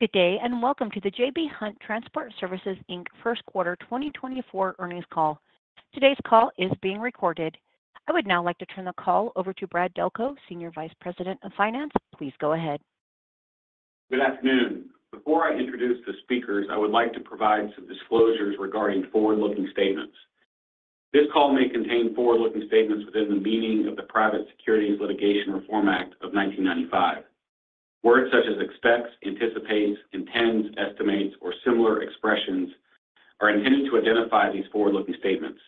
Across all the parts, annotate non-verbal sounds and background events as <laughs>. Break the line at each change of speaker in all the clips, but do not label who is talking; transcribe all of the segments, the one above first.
Good day, and welcome to the J.B. Hunt Transport Services, Inc. First Quarter 2024 Earnings Call. Today's call is being recorded. I would now like to turn the call over to Brad Delco, Senior Vice President of Finance. Please go ahead.
Good afternoon. Before I introduce the speakers, I would like to provide some disclosures regarding forward-looking statements. This call may contain forward-looking statements within the meaning of the Private Securities Litigation Reform Act of 1995. Words such as expects, anticipates, intends, estimates, or similar expressions are intended to identify these forward-looking statements.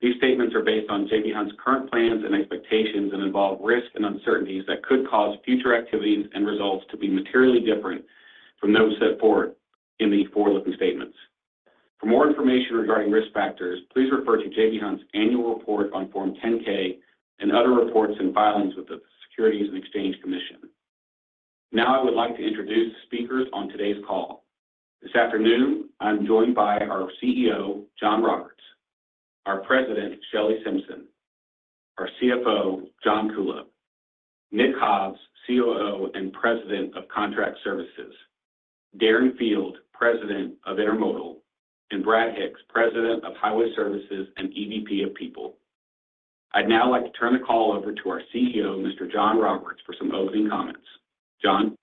These statements are based on J.B. Hunt's current plans and expectations and involve risks and uncertainties that could cause future activities and results to be materially different from those set forward in the forward-looking statements. For more information regarding risk factors, please refer to J.B. Hunt's annual report on Form 10-K and other reports and filings with the Securities and Exchange Commission. Now, I would like to introduce the speakers on today's call. This afternoon, I'm joined by our CEO, John Roberts, our President, Shelley Simpson, our CFO, John Kuhlow, Nick Hobbs, COO and President of Contract Services, Darren Field, President of Intermodal, and Brad Hicks, President of Highway Services and EVP of People. I'd now like to turn the call over to our CEO, Mr. John Roberts, for some opening comments. John?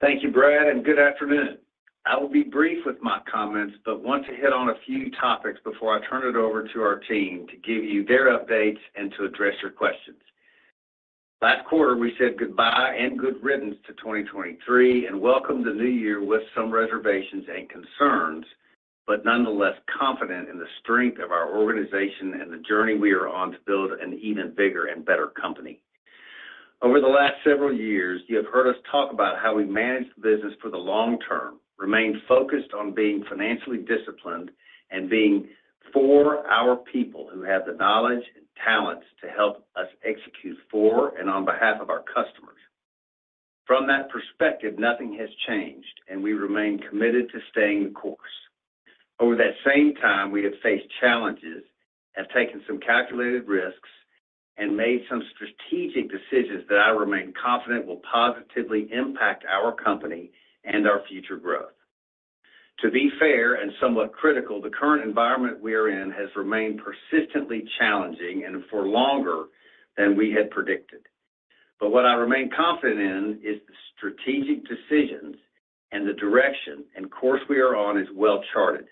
Thank you, Brad, and good afternoon. I will be brief with my comments, but want to hit on a few topics before I turn it over to our team to give you their updates and to address your questions. Last quarter, we said goodbye and good riddance to 2023 and welcomed the new year with some reservations and concerns, but nonetheless confident in the strength of our organization and the journey we are on to build an even bigger and better company. Over the last several years, you have heard us talk about how we manage the business for the long term, remain focused on being financially disciplined, and being for our people who have the knowledge and talents to help us execute for and on behalf of our customers. From that perspective, nothing has changed, and we remain committed to staying the course. Over that same time, we have faced challenges, have taken some calculated risks, and made some strategic decisions that I remain confident will positively impact our company and our future growth. To be fair and somewhat critical, the current environment we are in has remained persistently challenging and for longer than we had predicted. But what I remain confident in is the strategic decisions and the direction and course we are on is well-charted.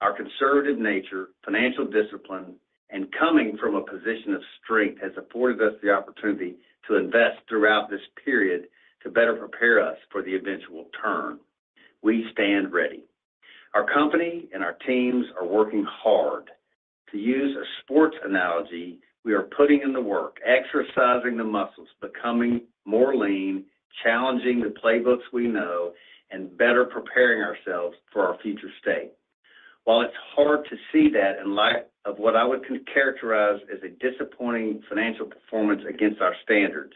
Our conservative nature, financial discipline, and coming from a position of strength has afforded us the opportunity to invest throughout this period to better prepare us for the eventual turn. We stand ready. Our company and our teams are working hard. To use a sports analogy, we are putting in the work, exercising the muscles, becoming more lean, challenging the playbooks we know, and better preparing ourselves for our future state. While it's hard to see that in light of what I would characterize as a disappointing financial performance against our standards,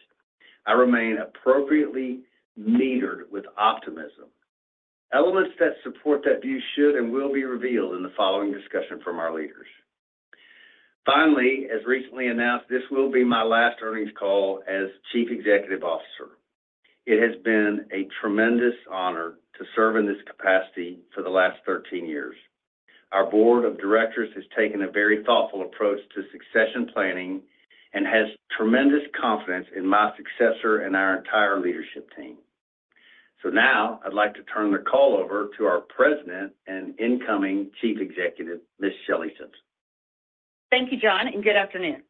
I remain appropriately metered with optimism. Elements that support that view should and will be revealed in the following discussion from our leaders. Finally, as recently announced, this will be my last earnings call as Chief Executive Officer. It has been a tremendous honor to serve in this capacity for the last 13 years. Our board of directors has taken a very thoughtful approach to succession planning and has tremendous confidence in my successor and our entire leadership team. So now I'd like to turn the call over to our President and incoming Chief Executive, Ms. Shelley Simpson.
Thank you, John, and good afternoon.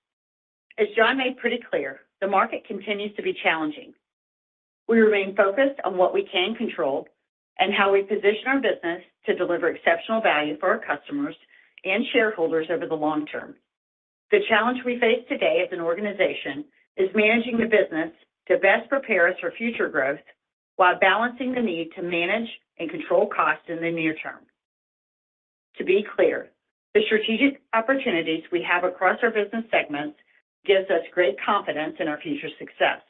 As John made pretty clear, the market continues to be challenging. We remain focused on what we can control and how we position our business to deliver exceptional value for our customers and shareholders over the long term. The challenge we face today as an organization is managing the business to best prepare us for future growth while balancing the need to manage and control costs in the near term. To be clear, the strategic opportunities we have across our business segments gives us great confidence in our future success.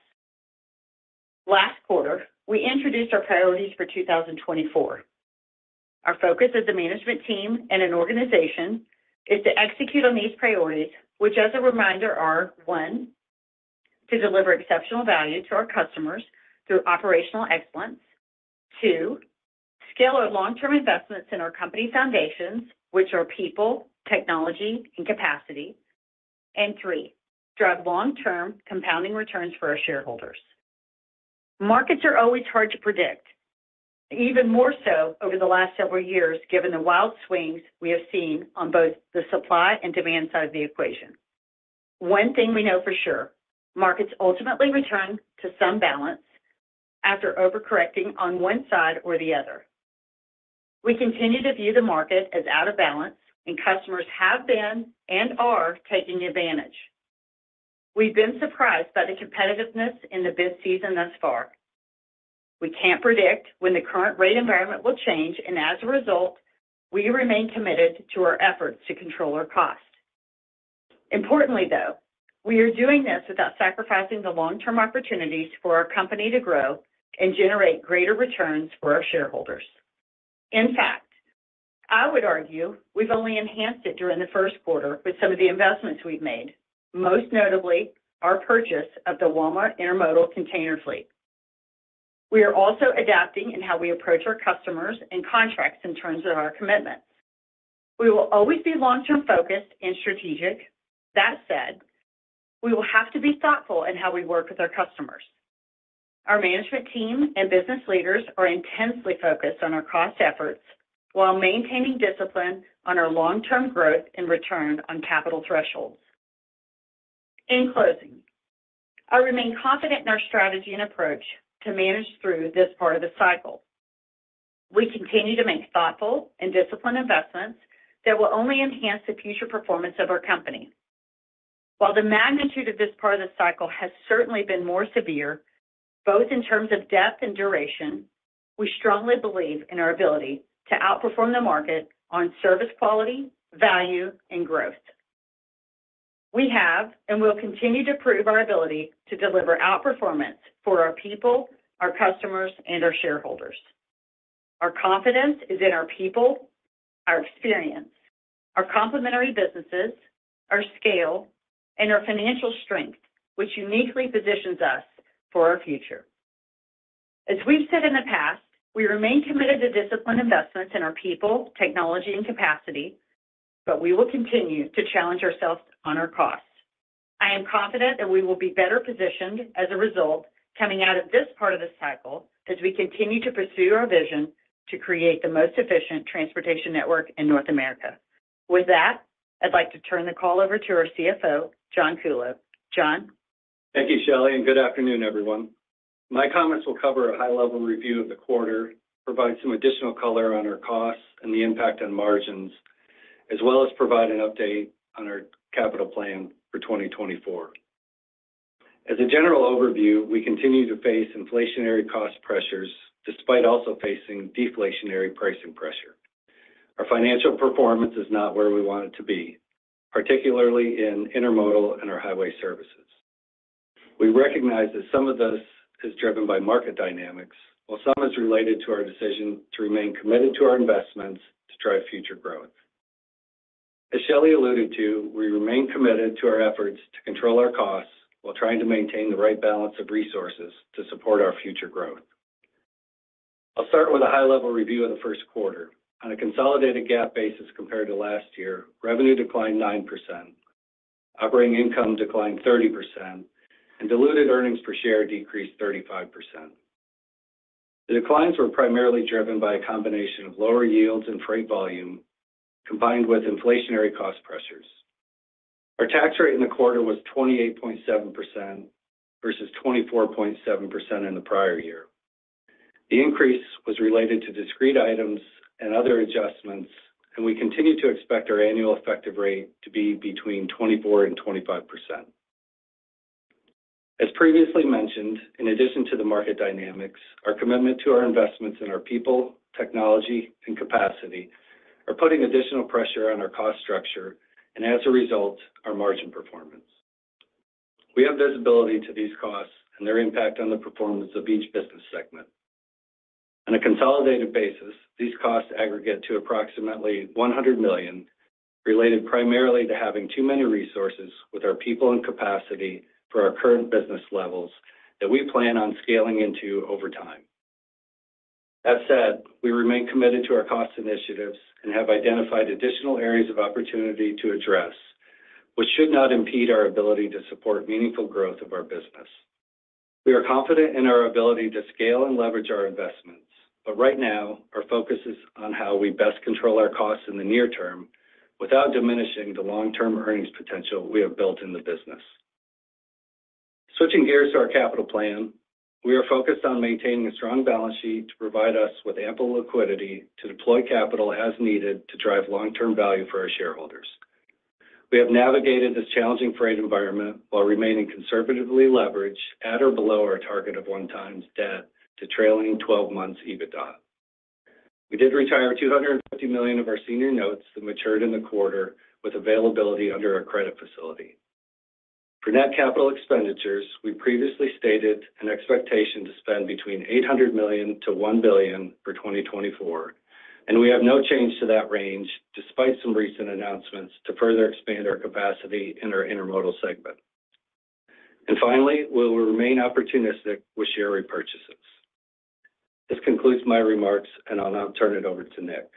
Last quarter, we introduced our priorities for 2024. Our focus as a management team and an organization is to execute on these priorities, which, as a reminder, are: one, to deliver exceptional value to our customers through operational excellence. Two, scale our long-term investments in our company foundations, which are people, technology, and capacity. And three, drive long-term compounding returns for our shareholders. Markets are always hard to predict, even more so over the last several years, given the wild swings we have seen on both the supply and demand side of the equation. One thing we know for sure, markets ultimately return to some balance after overcorrecting on one side or the other. We continue to view the market as out of balance, and customers have been and are taking advantage. We've been surprised by the competitiveness in the bid season thus far. We can't predict when the current rate environment will change, and as a result, we remain committed to our efforts to control our cost. Importantly, though, we are doing this without sacrificing the long-term opportunities for our company to grow and generate greater returns for our shareholders. In fact, I would argue we've only enhanced it during the first quarter with some of the investments we've made, most notably our purchase of the Walmart Intermodal container fleet. We are also adapting in how we approach our customers and contracts in terms of our commitments. We will always be long-term focused and strategic. That said, we will have to be thoughtful in how we work with our customers. Our management team and business leaders are intensely focused on our cost efforts while maintaining discipline on our long-term growth and return on capital thresholds. In closing, I remain confident in our strategy and approach to manage through this part of the cycle. We continue to make thoughtful and disciplined investments that will only enhance the future performance of our company. While the magnitude of this part of the cycle has certainly been more severe, both in terms of depth and duration, we strongly believe in our ability to outperform the market on service quality, value, and growth. We have and will continue to prove our ability to deliver outperformance for our people, our customers, and our shareholders. Our confidence is in our people, our experience, our complementary businesses, our scale, and our financial strength, which uniquely positions us for our future. As we've said in the past, we remain committed to disciplined investments in our people, technology, and capacity, but we will continue to challenge ourselves on our costs. I am confident that we will be better positioned as a result coming out of this part of the cycle as we continue to pursue our vision to create the most efficient transportation network in North America. With that, I'd like to turn the call over to our CFO, John Kuhlow. John?
Thank you, Shelley, and good afternoon, everyone. My comments will cover a high-level review of the quarter, provide some additional color on our costs and the impact on margins, as well as provide an update on our capital plan for 2024. As a general overview, we continue to face inflationary cost pressures despite also facing deflationary pricing pressure. Our financial performance is not where we want it to be, particularly in intermodal and our highway services. We recognize that some of this is driven by market dynamics, while some is related to our decision to remain committed to our investments to drive future growth. As Shelley alluded to, we remain committed to our efforts to control our costs while trying to maintain the right balance of resources to support our future growth. I'll start with a high-level review of the first quarter. On a consolidated GAAP basis compared to last year, revenue declined 9%, operating income declined 30%, and diluted earnings per share decreased 35%. The declines were primarily driven by a combination of lower yields and freight volume, combined with inflationary cost pressures. Our tax rate in the quarter was 28.7% versus 24.7% in the prior year. The increase was related to discrete items and other adjustments, and we continue to expect our annual effective rate to be between 24 and 25%. As previously mentioned, in addition to the market dynamics, our commitment to our investments in our people, technology, and capacity are putting additional pressure on our cost structure and, as a result, our margin performance. We have visibility to these costs and their impact on the performance of each business segment. On a consolidated basis, these costs aggregate to approximately 100 million, related primarily to having too many resources with our people and capacity for our current business levels that we plan on scaling into over time. That said, we remain committed to our cost initiatives and have identified additional areas of opportunity to address, which should not impede our ability to support meaningful growth of our business. We are confident in our ability to scale and leverage our investments, but right now, our focus is on how we best control our costs in the near term without diminishing the long-term earnings potential we have built in the business. Switching gears to our capital plan, we are focused on maintaining a strong balance sheet to provide us with ample liquidity to deploy capital as needed to drive long-term value for our shareholders. We have navigated this challenging freight environment while remaining conservatively leveraged at or below our target of 1x debt to trailing twelve months EBITDA. We did retire 250 million of our senior notes that matured in the quarter with availability under our credit facility. For net capital expenditures, we previously stated an expectation to spend between $800 million-$1 billion for 2024, and we have no change to that range, despite some recent announcements to further expand our capacity in our intermodal segment. And finally, we will remain opportunistic with share repurchases. This concludes my remarks, and I'll now turn it over to Nick.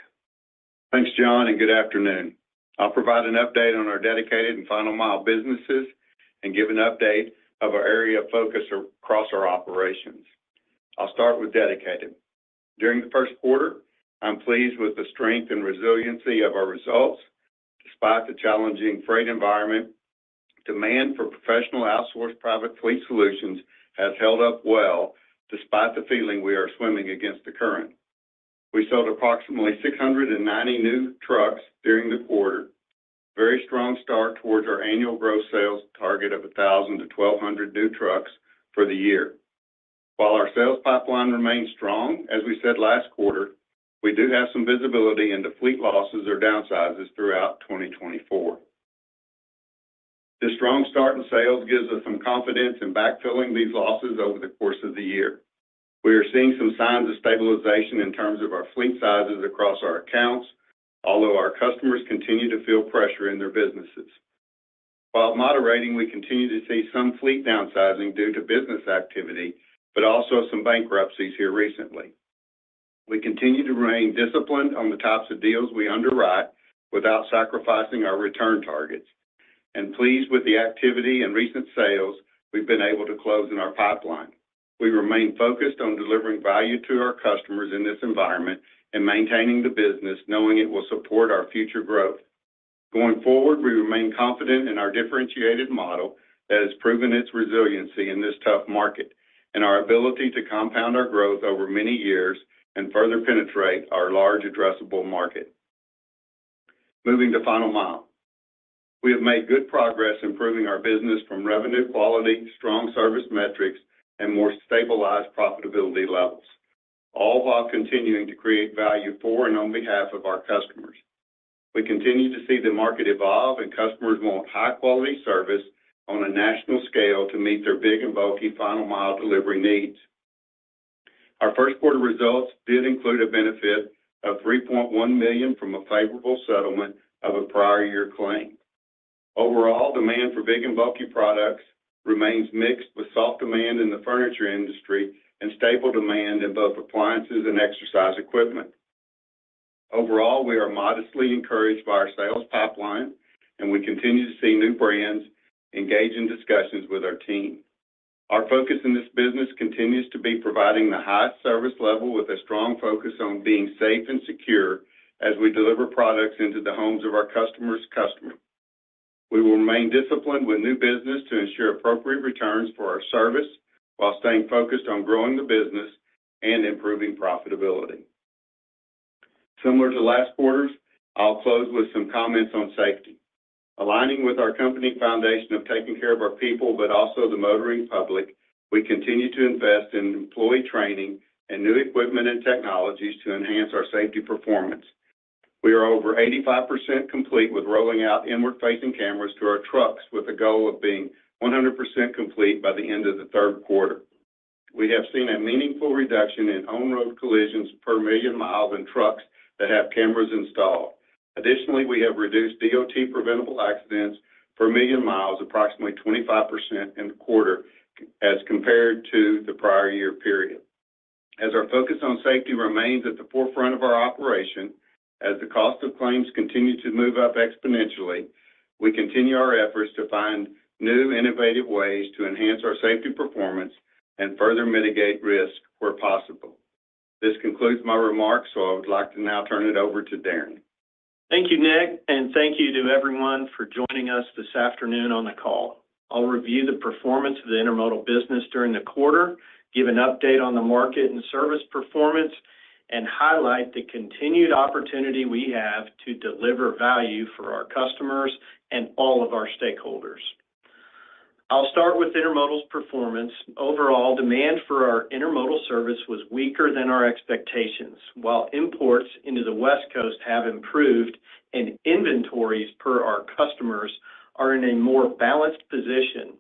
Thanks, John, and good afternoon. I'll provide an update on our dedicated and final mile businesses and give an update of our area of focus across our operations. I'll start with dedicated. During the first quarter, I'm pleased with the strength and resiliency of our results. Despite the challenging freight environment, demand for professional outsourced private fleet solutions has held up well, despite the feeling we are swimming against the current. We sold approximately 690 new trucks during the quarter. Very strong start towards our annual gross sales target of 1,000-1,200 new trucks for the year. While our sales pipeline remains strong, as we said last quarter, we do have some visibility into fleet losses or downsizes throughout 2024. This strong start in sales gives us some confidence in backfilling these losses over the course of the year. We are seeing some signs of stabilization in terms of our fleet sizes across our accounts, although our customers continue to feel pressure in their businesses. While moderating, we continue to see some fleet downsizing due to business activity, but also some bankruptcies here recently. We continue to remain disciplined on the types of deals we underwrite without sacrificing our return targets, and pleased with the activity and recent sales we've been able to close in our pipeline. We remain focused on delivering value to our customers in this environment and maintaining the business, knowing it will support our future growth. Going forward, we remain confident in our differentiated model that has proven its resiliency in this tough market, and our ability to compound our growth over many years and further penetrate our large addressable market. Moving to final mile. We have made good progress improving our business from revenue quality, strong service metrics, and more stabilized profitability levels, all while continuing to create value for and on behalf of our customers. We continue to see the market evolve, and customers want high-quality service on a national scale to meet their big and bulky final mile delivery needs. Our first quarter results did include a benefit of 3.1 million from a favorable settlement of a prior year claim. Overall, demand for big and bulky products remains mixed, with soft demand in the furniture industry and stable demand in both appliances and exercise equipment. Overall, we are modestly encouraged by our sales pipeline, and we continue to see new brands engage in discussions with our team. Our focus in this business continues to be providing the highest service level with a strong focus on being safe and secure as we deliver products into the homes of our customers' customers. We will remain disciplined with new business to ensure appropriate returns for our service, while staying focused on growing the business and improving profitability. Similar to last quarters, I'll close with some comments on safety. Aligning with our company foundation of taking care of our people, but also the motoring public, we continue to invest in employee training and new equipment and technologies to enhance our safety performance. We are over 85% complete with rolling out inward-facing cameras to our trucks, with the goal of being 100% complete by the end of the third quarter. We have seen a meaningful reduction in on-road collisions per million miles in trucks that have cameras installed. Additionally, we have reduced DOT preventable accidents per million miles, approximately 25% in the quarter as compared to the prior year period. As our focus on safety remains at the forefront of our operation, as the cost of claims continue to move up exponentially, we continue our efforts to find new, innovative ways to enhance our safety performance and further mitigate risk where possible. This concludes my remarks, so I would like to now turn it over to Darren.
Thank you, Nick, and thank you to everyone for joining us this afternoon on the call. I'll review the performance of the intermodal business during the quarter, give an update on the market and service performance, and highlight the continued opportunity we have to deliver value for our customers and all of our stakeholders. I'll start with intermodal's performance. Overall, demand for our intermodal service was weaker than our expectations. While imports into the West Coast have improved and inventories per our customers are in a more balanced position,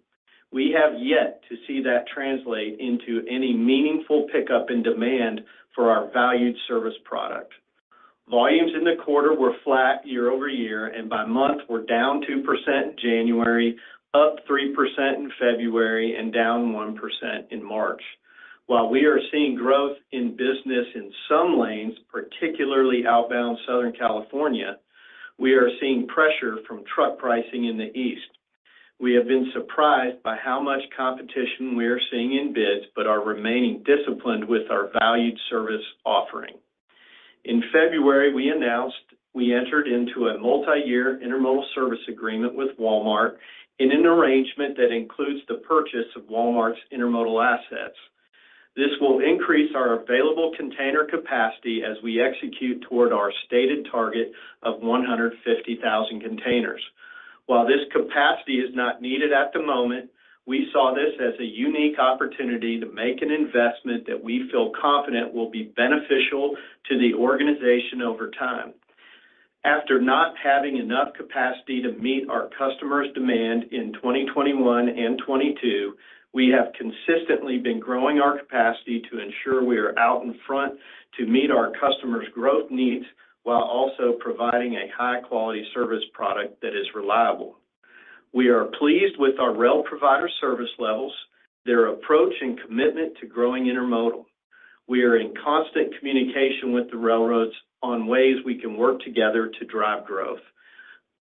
we have yet to see that translate into any meaningful pickup in demand for our valued service product. Volumes in the quarter were flat year-over-year, and by month, were down 2% in January, up 3% in February, and down 1% in March. While we are seeing growth in business in some lanes, particularly outbound Southern California, we are seeing pressure from truck pricing in the East. We have been surprised by how much competition we are seeing in bids, but are remaining disciplined with our valued service offering. In February, we announced we entered into a multi-year intermodal service agreement with Walmart in an arrangement that includes the purchase of Walmart's intermodal assets. This will increase our available container capacity as we execute toward our stated target of 150,000 containers. While this capacity is not needed at the moment, we saw this as a unique opportunity to make an investment that we feel confident will be beneficial to the organization over time. After not having enough capacity to meet our customers' demand in 2021 and 2022, we have consistently been growing our capacity to ensure we are out in front to meet our customers' growth needs, while also providing a high-quality service product that is reliable. We are pleased with our rail provider service levels, their approach and commitment to growing intermodal. We are in constant communication with the railroads on ways we can work together to drive growth.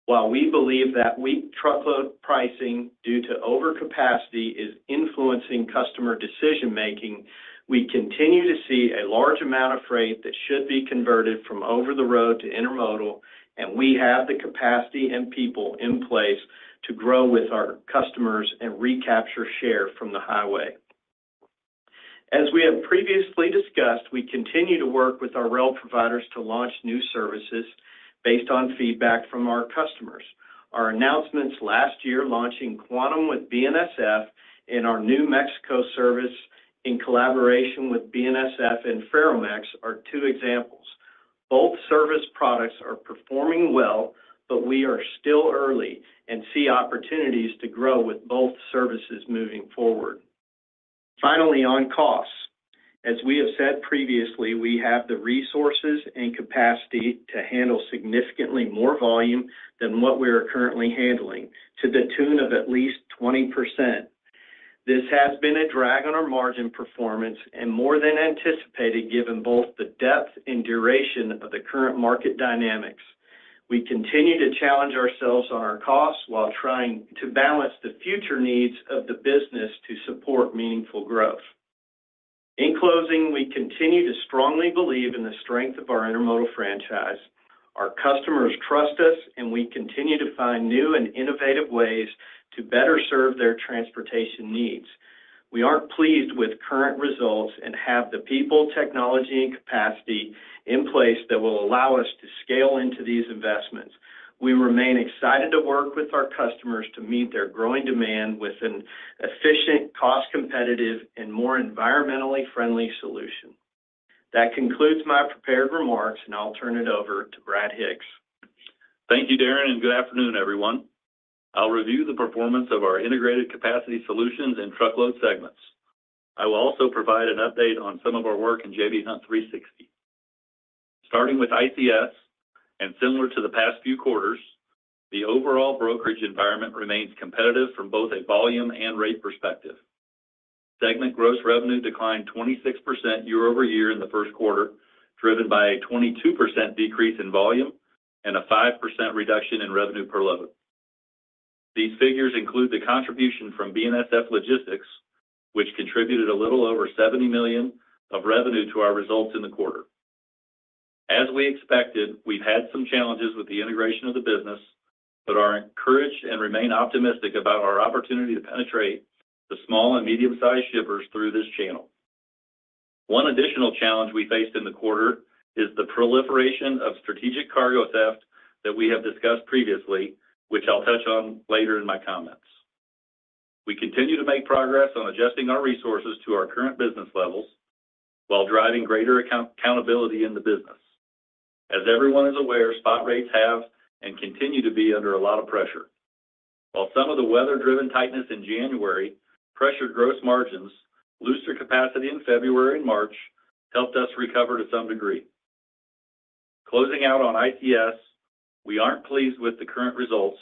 While we believe that weak truckload pricing due to overcapacity is influencing customer decision-making, we continue to see a large amount of freight that should be converted from over the road to intermodal, and we have the capacity and people in place to grow with our customers and recapture share from the highway. As we have previously discussed, we continue to work with our rail providers to launch new services based on feedback from our customers. Our announcements last year, launching Quantum with BNSF and our New Mexico service in collaboration with BNSF and Ferromex, are two examples. Both service products are performing well, but we are still early and see opportunities to grow with both services moving forward. Finally, on costs. As we have said previously, we have the resources and capacity to handle significantly more volume than what we are currently handling, to the tune of at least 20%. This has been a drag on our margin performance and more than anticipated, given both the depth and duration of the current market dynamics. We continue to challenge ourselves on our costs while trying to balance the future needs of the business to support meaningful growth. In closing, we continue to strongly believe in the strength of our intermodal franchise. Our customers trust us, and we continue to find new and innovative ways to better serve their transportation needs. We aren't pleased with current results and have the people, technology, and capacity in place that will allow us to scale into these investments. We remain excited to work with our customers to meet their growing demand with an efficient, cost-competitive, and more environmentally friendly solution. That concludes my prepared remarks, and I'll turn it over to Brad Hicks.
Thank you, Darren, and good afternoon, everyone. I'll review the performance of our Integrated Capacity Solutions and Truckload segments. I will also provide an update on some of our work in J.B. Hunt 360. Starting with ICS, and similar to the past few quarters, the overall brokerage environment remains competitive from both a volume and rate perspective. segment gross revenue declined 26% year-over-year in the first quarter, driven by a 22% decrease in volume and a 5% reduction in revenue per load. These figures include the contribution from BNSF Logistics, which contributed a little over 70 million of revenue to our results in the quarter. As we expected, we've had some challenges with the integration of the business, but are encouraged and remain optimistic about our opportunity to penetrate the small and medium-sized shippers through this channel. One additional challenge we faced in the quarter is the proliferation of strategic cargo theft that we have discussed previously, which I'll touch on later in my comments. We continue to make progress on adjusting our resources to our current business levels while driving greater accountability in the business. As everyone is aware, spot rates have and continue to be under a lot of pressure. While some of the weather-driven tightness in January pressured gross margins, looser capacity in February and March helped us recover to some degree. Closing out on ICS, we aren't pleased with the current results,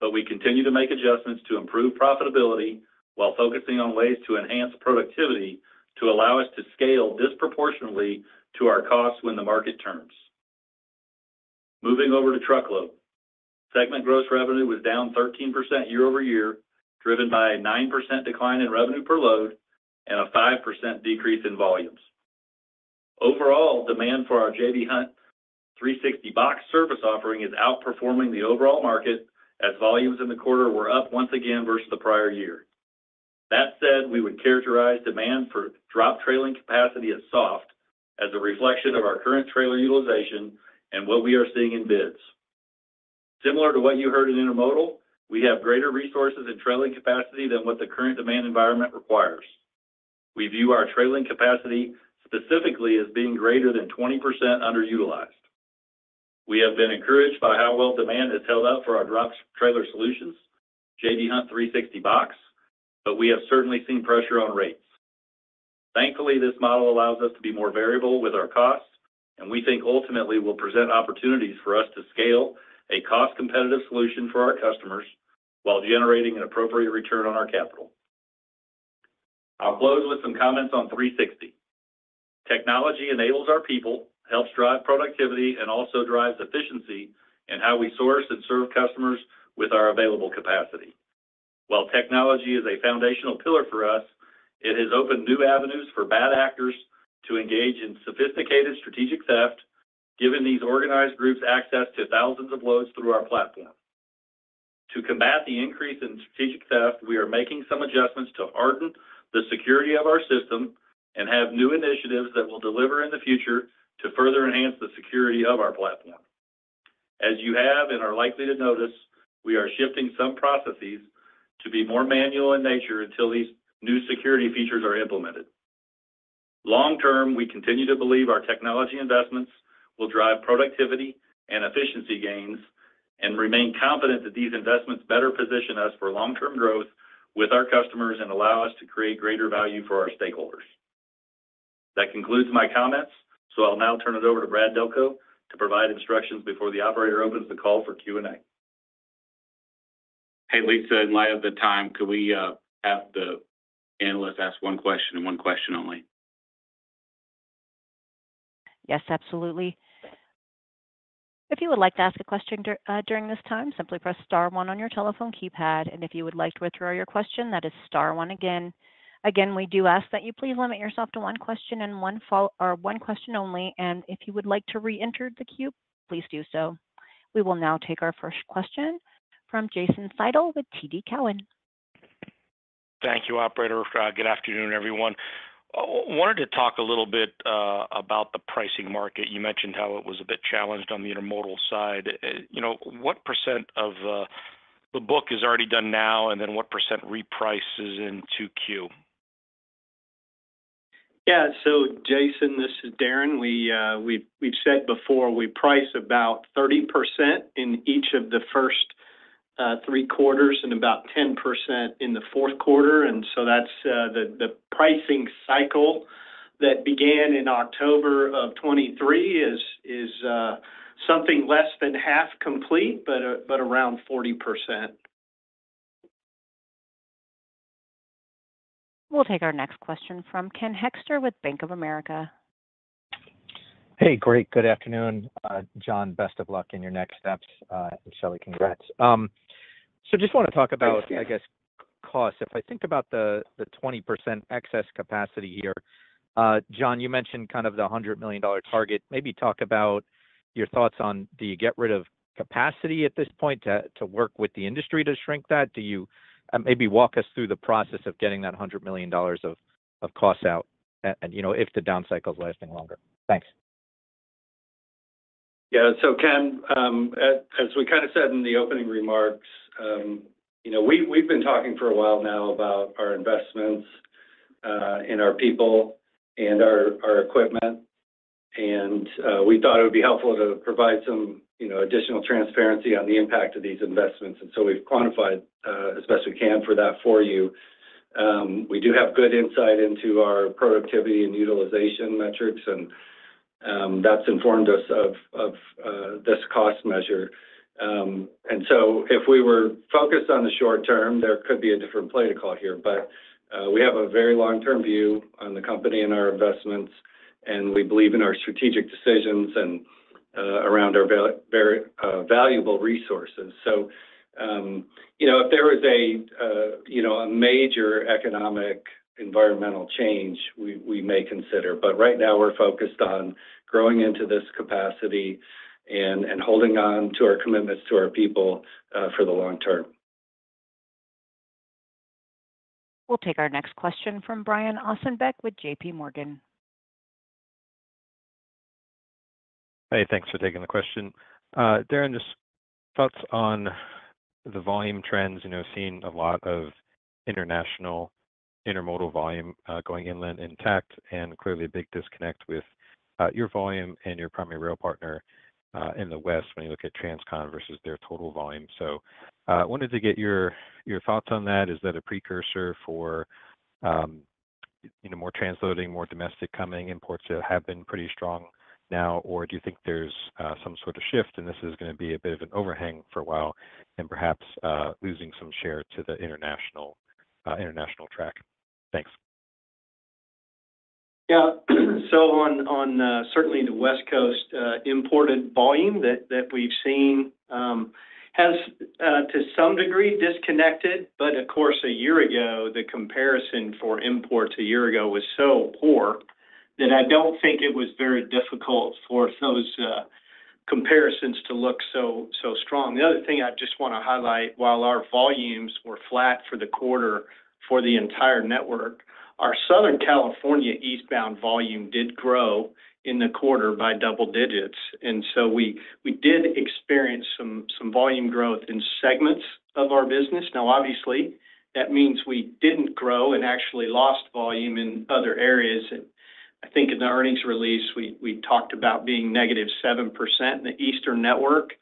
but we continue to make adjustments to improve profitability while focusing on ways to enhance productivity to allow us to scale disproportionately to our costs when the market turns. Moving over to truckload. Segment gross revenue was down 13% year-over-year, driven by a 9% decline in revenue per load and a 5% decrease in volumes. Overall, demand for our J.B. Hunt 360box service offering is outperforming the overall market as volumes in the quarter were up once again versus the prior year. That said, we would characterize demand for drop trailing capacity as soft, as a reflection of our current trailer utilization and what we are seeing in bids. Similar to what you heard in intermodal, we have greater resources in trailing capacity than what the current demand environment requires. We view our trailing capacity specifically as being greater than 20% underutilized. We have been encouraged by how well demand has held up for our drop trailer solutions, J.B. Hunt 360box, but we have certainly seen pressure on rates. Thankfully, this model allows us to be more variable with our costs, and we think ultimately will present opportunities for us to scale a cost-competitive solution for our customers while generating an appropriate return on our capital. I'll close with some comments on 360. Technology enables our people, helps drive productivity, and also drives efficiency in how we source and serve customers with our available capacity. While technology is a foundational pillar for us, it has opened new avenues for bad actors to engage in sophisticated strategic theft, giving these organized groups access to thousands of loads through our platform. To combat the increase in strategic theft, we are making some adjustments to harden the security of our system and have new initiatives that will deliver in the future to further enhance the security of our platform. As you have and are likely to notice, we are shifting some processes to be more manual in nature until these new security features are implemented. Long term, we continue to believe our technology investments will drive productivity and efficiency gains, and remain confident that these investments better position us for long-term growth with our customers and allow us to create greater value for our stakeholders. That concludes my comments, so I'll now turn it over to Brad Delco to provide instructions before the operator opens the call for Q&A.
Hey, Lisa, in light of the time, could we uh, have the analyst ask one question and one question only?
Yes, absolutely. If you would like to ask a question uh, during this time, simply press star one on your telephone keypad, and if you would like to withdraw your question, that is star one again. Again, we do ask that you please limit yourself to one question and one follow or one question only, and if you would like to reenter the queue, please do so. We will now take our first question from Jason Seidl with TD Cowen.
Thank you, operator. Uh, good afternoon, everyone. Uh, wanted to talk a little bit uh, about the pricing market. You mentioned how it was a bit challenged on the intermodal side. You know, what percent % of the book is already done now, and then what percent % reprices in 2Q?
Yeah. So Jason, this is Darren. We've uh, we've said before, we price about 30% in each of the first uh, three quarters and about 10% in the fourth quarter. And so that's uh, the pricing cycle that began in October of 2023 is something less than half complete, but but around 40%.
We'll take our next question from Ken Hoexter with Bank of America.
Hey, great. Good afternoon, uh, John. Best of luck in your next steps, uh, and Shelley, congrats. Um, so just want to talk about, I guess, costs. If I think about the 20% excess capacity here, uh, John, you mentioned kind of the $100 million target. Maybe talk about your thoughts on, do you get rid of capacity at this point to work with the industry to shrink that? Do you Uh, maybe walk us through the process of getting that $100 million of costs out, and, you know, if the down cycle is lasting longer? Thanks.
Yeah. So Ken, um, as we kind of said in the opening remarks, um, you know, we've been talking for a while now about our investments uh, in our people and our equipment. And uh, we thought it would be helpful to provide some, you know, additional transparency on the impact of these investments, and so we've quantified uh, as best we can for that for you. Um, we do have good insight into our productivity and utilization metrics, and um, that's informed us of uh, this cost measure. Um, and so if we were focused on the short term, there could be a different play to call here. But uh, we have a very long-term view on the company and our investments, and we believe in our strategic decisions and Uh, around our very uh, valuable resources. So, um, you know, if there was a, uh, you know, a major economic environmental change, we may consider. But right now, we're focused on growing into this capacity and holding on to our commitments to our people for the long term.
We'll take our next question from Brian Ossenbeck with J.P.
Hey, thanks for taking the question. Uh, Darren, just thoughts on the volume trends. You know, seeing a lot of international intermodal volume uh, going inland intact, and clearly a big disconnect with uh, your volume and your primary rail partner in the West when you look at Transcon versus their total volume. So, wanted to get your your thoughts on that. Is that a precursor for, um, you know, more transloading, more domestic coming, imports have been pretty strong now? Or do you think there's uh, some sort of shift, and this is gonna be a bit of an overhang for a while and perhaps uh, losing some share to the international uh, international track? Thanks.
Yeah. <clears throat> So on certainly the West Coast imported volume that we've seen um, has to some degree disconnected. But of course, a year ago, the comparison for imports a year ago was so poor that I don't think it was very difficult for those uh, comparisons to look so so strong. The other thing I just want to highlight, while our volumes were flat for the quarter for the entire network, our Southern California eastbound volume did grow in the quarter by double digits. And so we we did experience some some volume growth in segments of our business. Now, obviously, that means we didn't grow and actually lost volume in other areas. I think in the earnings release, we talked about being -7% in the Eastern network.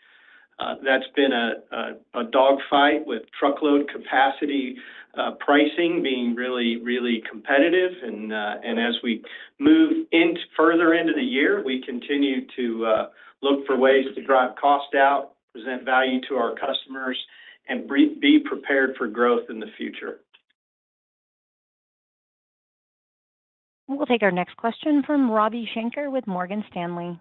Uh, that's been a dogfight with truckload capacity, uh, pricing being really, really competitive. And uh, as we move further into the year, we continue to look for ways to drive cost out, present value to our customers, and be prepared for growth in the future.
We'll take our next question from Ravi Shanker with Morgan Stanley.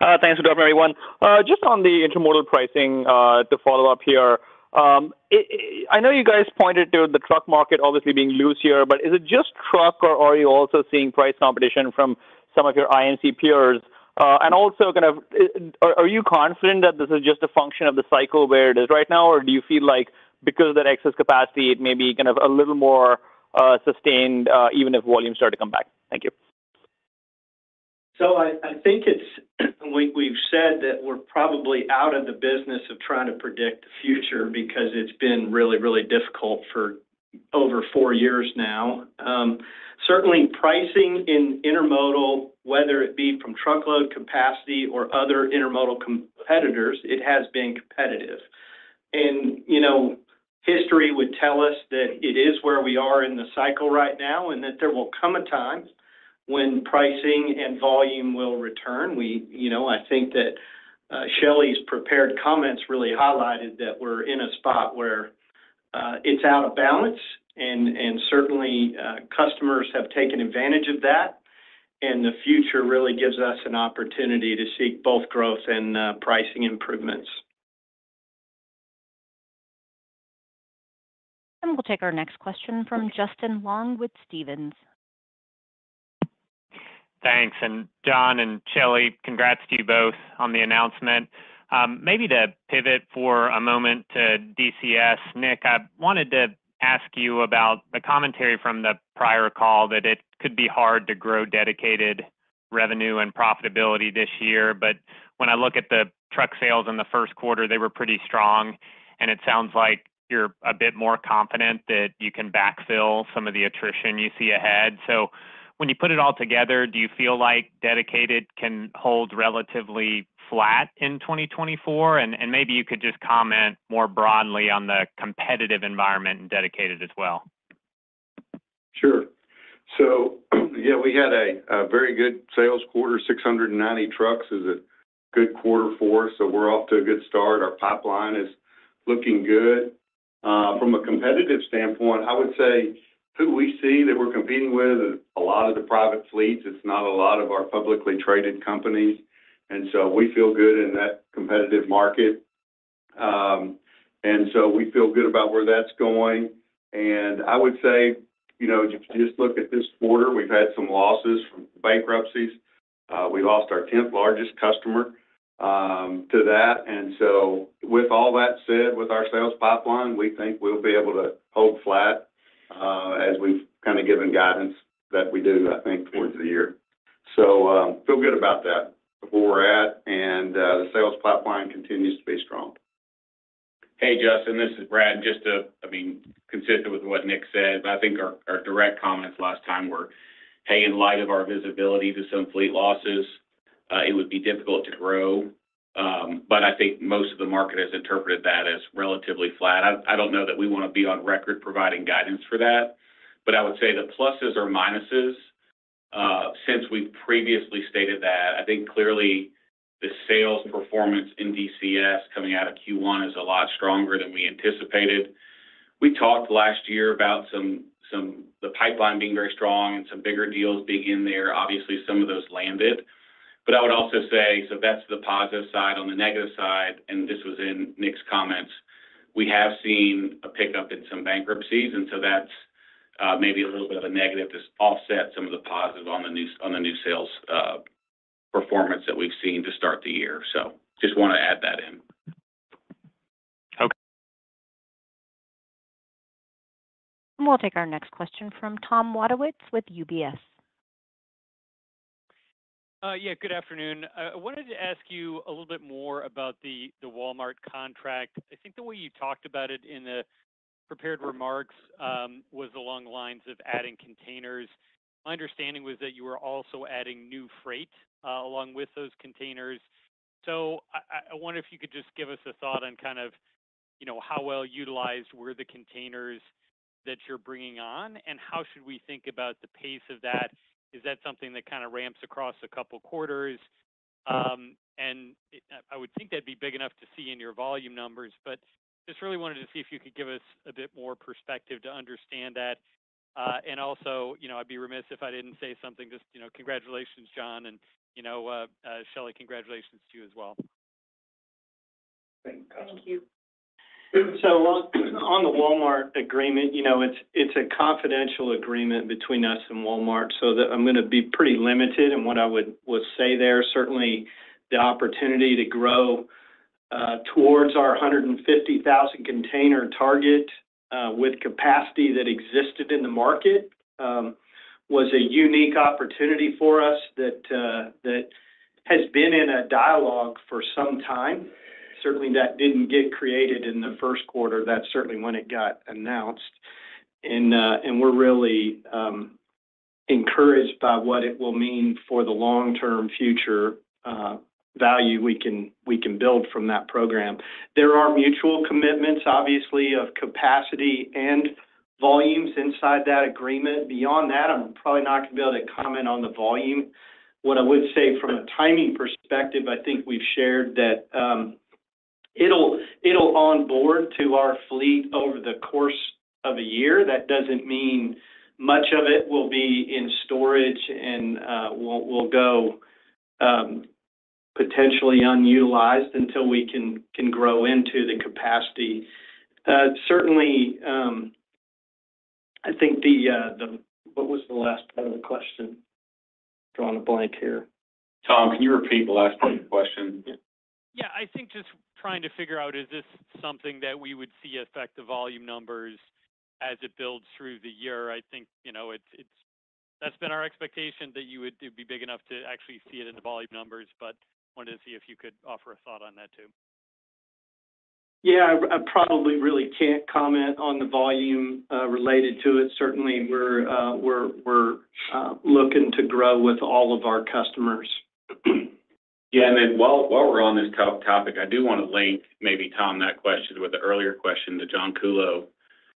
Uh, thanks, good afternoon, everyone. Uh, just on the intermodal pricing, uh, to follow up here. Um, I know you guys pointed to the truck market obviously being loose here, but is it just truck, or are you also seeing price competition from some of your IMC peers? And also, kind of, are you confident that this is just a function of the cycle where it is right now? Or do you feel like because of that excess capacity, it may be kind of a little more Uh, sustained, uh, even if volumes start to come back? Thank you.
So I think it's <clears throat> we've said that we're probably out of the business of trying to predict the future because it's been really, really difficult for over four years now. Um, certainly pricing in intermodal, whether it be from truckload capacity or other intermodal competitors, it has been competitive. And, you know, history would tell us that it is where we are in the cycle right now, and that there will come a time when pricing and volume will return. We, you know, I think that uh, Shelley's prepared comments really highlighted that we're in a spot where uh, it's out of balance, and certainly uh, customers have taken advantage of that, and the future really gives us an opportunity to seek both growth and pricing improvements.
We'll take our next question from Justin Long with Stephens.
Thanks. And John and Shelley, congrats to you both on the announcement. Um, maybe to pivot for a moment to DCS, Nick, I wanted to ask you about the commentary from the prior call that it could be hard to grow dedicated revenue and profitability this year. But when I look at the truck sales in the first quarter, they were pretty strong, and it sounds like you're a bit more confident that you can backfill some of the attrition you see ahead. So when you put it all together, do you feel like dedicated can hold relatively flat in 2024? And and maybe you could just comment more broadly on the competitive environment in dedicated as well.
Sure. So, <clears throat> yeah, we had a very good sales quarter. 690 trucks is a good quarter for us, so we're off to a good start. Our pipeline is looking good. Uh, from a competitive standpoint, I would say who we see that we're competing with is a lot of the private fleets. It's not a lot of our publicly traded companies, and so we feel good in that competitive market. Um, and so we feel good about where that's going. And I would say, you know, if you just look at this quarter, we've had some losses from bankruptcies. Uh, we lost our 10th largest customer Um, to that. And so with all that said, with our sales pipeline, we think we'll be able to hold flat, uh, as we've kind of given guidance that we do, I think, towards the year. So, um, feel good about that, where we're at, and uh, the sales pipeline continues to be strong.
Hey, Justin, this is Brad. Just to, I mean, consistent with what Nick said, but I think our direct comments last time were, hey, in light of our visibility to some fleet losses, Uh, it would be difficult to grow. Um, but I think most of the market has interpreted that as relatively flat. I don't know that we want to be on record providing guidance for that, but I would say the pluses or minuses, uh, since we've previously stated that, I think clearly the sales performance in DCS coming out of Q1 is a lot stronger than we anticipated. We talked last year about some the pipeline being very strong and some bigger deals being in there. Obviously, some of those landed. But I would also say, so that's the positive side. On the negative side, and this was in Nick's comments, we have seen a pickup in some bankruptcies, and so that's uh, maybe a little bit of a negative to offset some of the positive on the on the new sales uh, performance that we've seen to start the year. So just want to add that in.
Okay.
We'll take our next question from Tom Wadewitz with UBS.
Uh, yeah, good afternoon. Uh, I wanted to ask you a little bit more about the Walmart contract. I think the way you talked about it in the prepared remarks um, was along the lines of adding containers. My understanding was that you were also adding new freight uh, along with those containers. So I wonder if you could just give us a thought on kind of, you know, how well utilized were the containers that you're bringing on, and how should we think about the pace of that? Is that something that kind of ramps across a couple quarters? Um, and I would think that'd be big enough to see in your volume numbers, but just really wanted to see if you could give us a bit more perspective to understand that. Uh, and also, you know, I'd be remiss if I didn't say something, just, you know, congratulations, John, and, you know, uh, uh, Shelley, congratulations to you as well.
Thank you.
So on the Walmart agreement, you know, it's a confidential agreement between us and Walmart, so I'm gonna be pretty limited in what I would say there. Certainly, the opportunity to grow uh, towards our 150,000 container target uh, with capacity that existed in the market um, was a unique opportunity for us uh, that has been in a dialogue for some time. Certainly, that didn't get created in the first quarter. That's certainly when it got announced. And uh, we're really um, encouraged by what it will mean for the long-term future uh, value we can we can build from that program. There are mutual commitments, obviously, of capacity and volumes inside that agreement. Beyond that, I'm probably not gonna be able to comment on the volume. What I would say from a timing perspective, I think we've shared that, um, it'll onboard to our fleet over the course of a year. That doesn't mean much of it will be in storage and uh, will go um, potentially unutilized until we can can grow into the capacity. Uh, certainly, um, I think uh, the... What was the last part of the question? Drawing a blank here.
Tom, can you repeat the last part of the question?
Yeah, I think just trying to figure out, is this something that we would see affect the volume numbers as it builds through the year? I think, you know, it's that's been our expectation, that you would be big enough to actually see it in the volume numbers, but wanted to see if you could offer a thought on that, too.
Yeah, I probably really can't comment on the volume uh, related to it. Certainly, we're uh, uh, looking to grow with all of our customers. <clears throat>
Yeah, and then while we're on this topic, I do want to link maybe, Tom, that question with the earlier question to John Kuhlow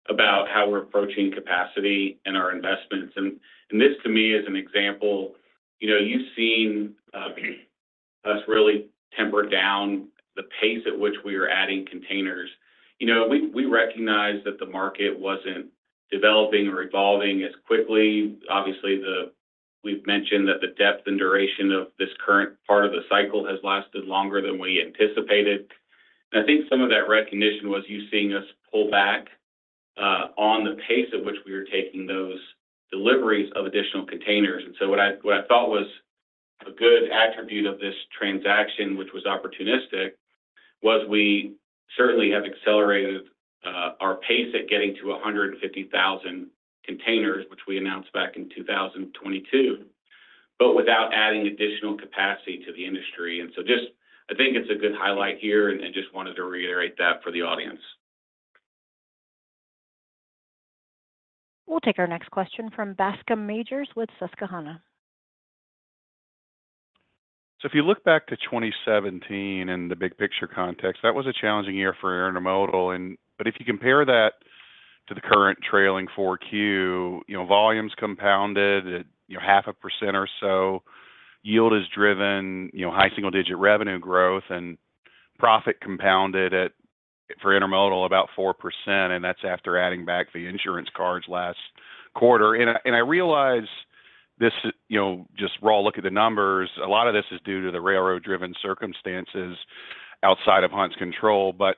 about how we're approaching capacity and our investments. And this, to me, is an example. You know, you've seen um, us really temper down the pace at which we are adding containers. You know, we recognize that the market wasn't developing or evolving as quickly. Obviously, we've mentioned that the depth and duration of this current part of the cycle has lasted longer than we anticipated. And I think some of that recognition was you seeing us pull back uh, on the pace at which we were taking those deliveries of additional containers. And so what I what I thought was a good attribute of this transaction, which was opportunistic, was we certainly have accelerated uh, our pace at getting to 150,000 containers, which we announced back in 2022, but without adding additional capacity to the industry. And so just I think it's a good highlight here, and just wanted to reiterate that for the audience.
We'll take our next question from Bascome Majors with Susquehanna.
So if you look back to 2017 in the big picture context, that was a challenging year for intermodal. And but if you compare that to the current trailing 4Q, you know, volumes compounded at, you know, 0.5% or so. Yield is driven, you know, high single-digit revenue growth, and profit compounded at, for intermodal, about 4%, and that's after adding back the insurance cards last quarter. And and I realize this, you know, just raw look at the numbers, a lot of this is due to the railroad-driven circumstances outside of Hunt's control. But,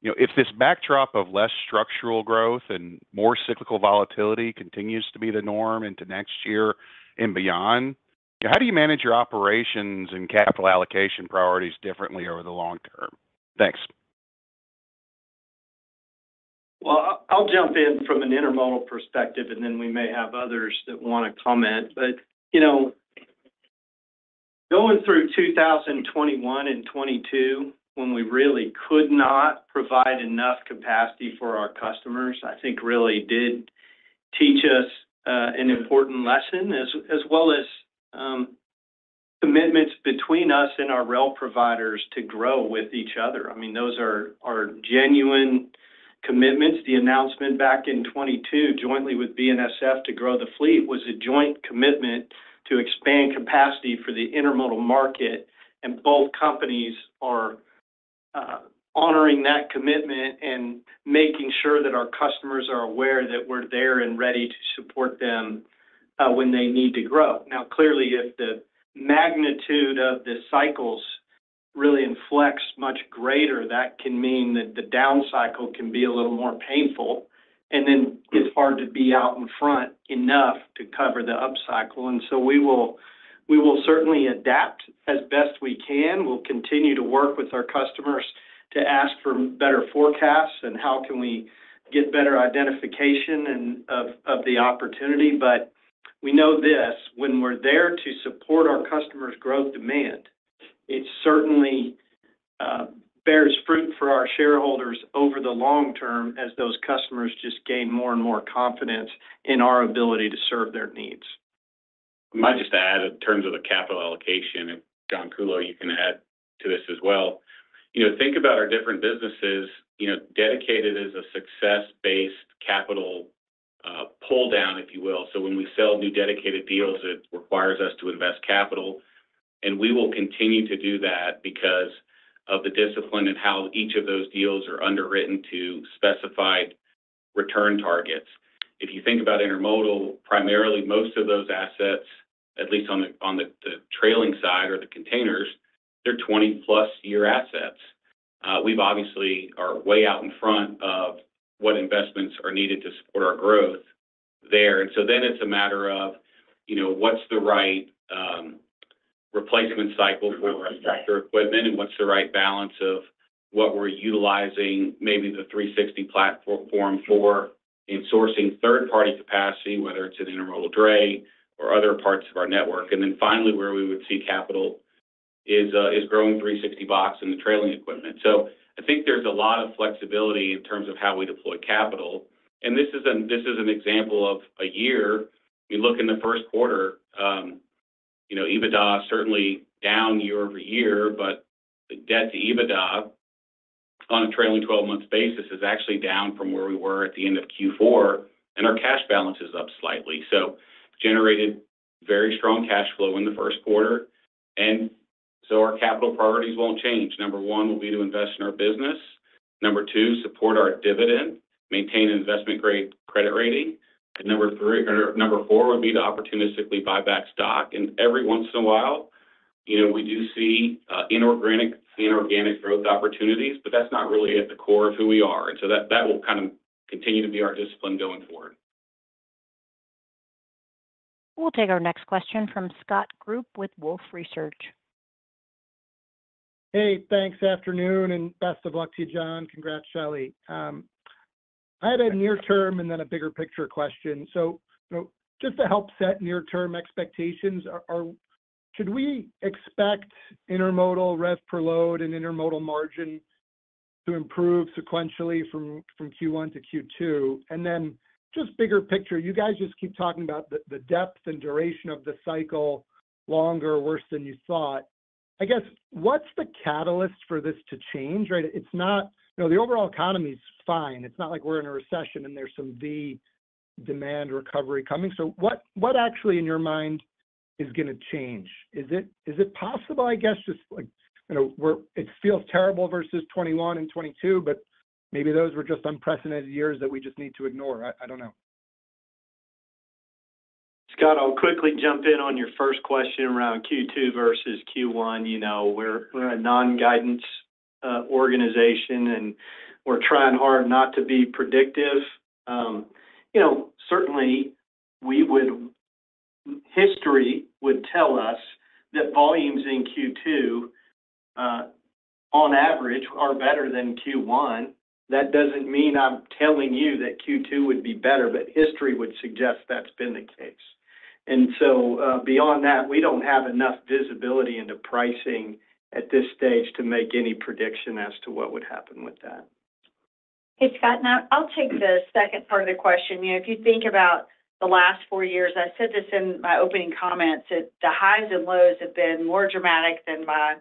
you know, if this backdrop of less structural growth and more cyclical volatility continues to be the norm into next year and beyond, how do you manage your operations and capital allocation priorities differently over the long term? Thanks.
Well, I'll jump in from an intermodal perspective, and then we may have others that want to comment. But, you know, going through 2021 and 2022, when we really could not provide enough capacity for our customers, I think really did teach us uh, an important lesson, as as well as um, commitments between us and our rail providers to grow with each other. I mean, those are genuine commitments. The announcement back in 2022, jointly with BNSF, to grow the fleet, was a joint commitment to expand capacity for the intermodal market, and both companies are Uh, honoring that commitment and making sure that our customers are aware that we're there and ready to support them uh, when they need to grow. Now, clearly, if the magnitude of the cycles really inflects much greater, that can mean that the down cycle can be a little more painful, and then it's hard to be out in front enough to cover the upcycle. And so we will, we will certainly adapt as best we can. We'll continue to work with our customers to ask for better forecasts and how can we get better identification and of the opportunity. But we know this, when we're there to support our customers' growth demand, it certainly uh, bears fruit for our shareholders over the long term as those customers just gain more and more confidence in our ability to serve their needs.
Might just add, in terms of the capital allocation, and John Kuhlow, you can add to this as well. You know, think about our different businesses. You know, dedicated is a success-based capital uh, pull down, if you will. So when we sell new dedicated deals, it requires us to invest capital, and we will continue to do that because of the discipline and how each of those deals are underwritten to specified return targets. If you think about intermodal, primarily, most of those assets, at least on the on the trailing side or the containers, they're 20-plus year assets. Uh, we've obviously are way out in front of what investments are needed to support our growth there. And so then it's a matter of, you know, what's the right um, replacement cycle for our tractor equipment, and what's the right balance of what we're utilizing, maybe the 360 platform for in sourcing third-party capacity, whether it's an intermodal dray or other parts of our network. And then finally, where we would see capital is uh, growing 360box and the trailing equipment. So I think there's a lot of flexibility in terms of how we deploy capital. And this is an this is an example of a year. We look in the first quarter, um, you know, EBITDA certainly down year-over-year, but the debt to EBITDA on a trailing twelve-month basis is actually down from where we were at the end of Q4, and our cash balance is up slightly. So generated very strong cash flow in the first quarter, and so our capital priorities won't change. Number one will be to invest in our business. Number two, support our dividend, maintain an investment-grade credit rating. And number three or number four would be to opportunistically buy back stock. And every once in a while, you know, we do see uh, inorganic inorganic growth opportunities, but that's not really at the core of who we are. And so that will kind of continue to be our discipline going forward.
We'll take our next question from Scott Group with Wolfe Research.
Hey, thanks. Afternoon, and best of luck to you, John. Congrats, Shelley. Um, I had a near-term and then a bigger picture question. So, you know, just to help set near-term expectations, should we expect intermodal rev per load and intermodal margin to improve sequentially from Q1 to Q2? And then just bigger picture, you guys just keep talking about the depth and duration of the cycle, longer or worse than you thought. I guess, what's the catalyst for this to change, right? It's not... You know, the overall economy is fine. It's not like we're in a recession, and there's some V demand recovery coming. So what what actually, in your mind, is gonna change? Is it is it possible, I guess, just like, you know, we're it feels terrible versus 2021 and 2022, but maybe those were just unprecedented years that we just need to ignore. I don't know.
Scott, I'll quickly jump in on your first question around Q2 versus Q1. You know, we're a non-guidance uh, organization, and we're trying hard not to be predictive. Um, you know, certainly, we would history would tell us that volumes in Q2, uh, on average, are better than Q1. That doesn't mean I'm telling you that Q2 would be better, but history would suggest that's been the case. And so, uh, beyond that, we don't have enough visibility into pricing at this stage to make any prediction as to what would happen with that.
Hey, Scott, now I'll take the second part of the question. You know, if you think about the last four years, I said this in my opening comments, that the highs and lows have been more dramatic than by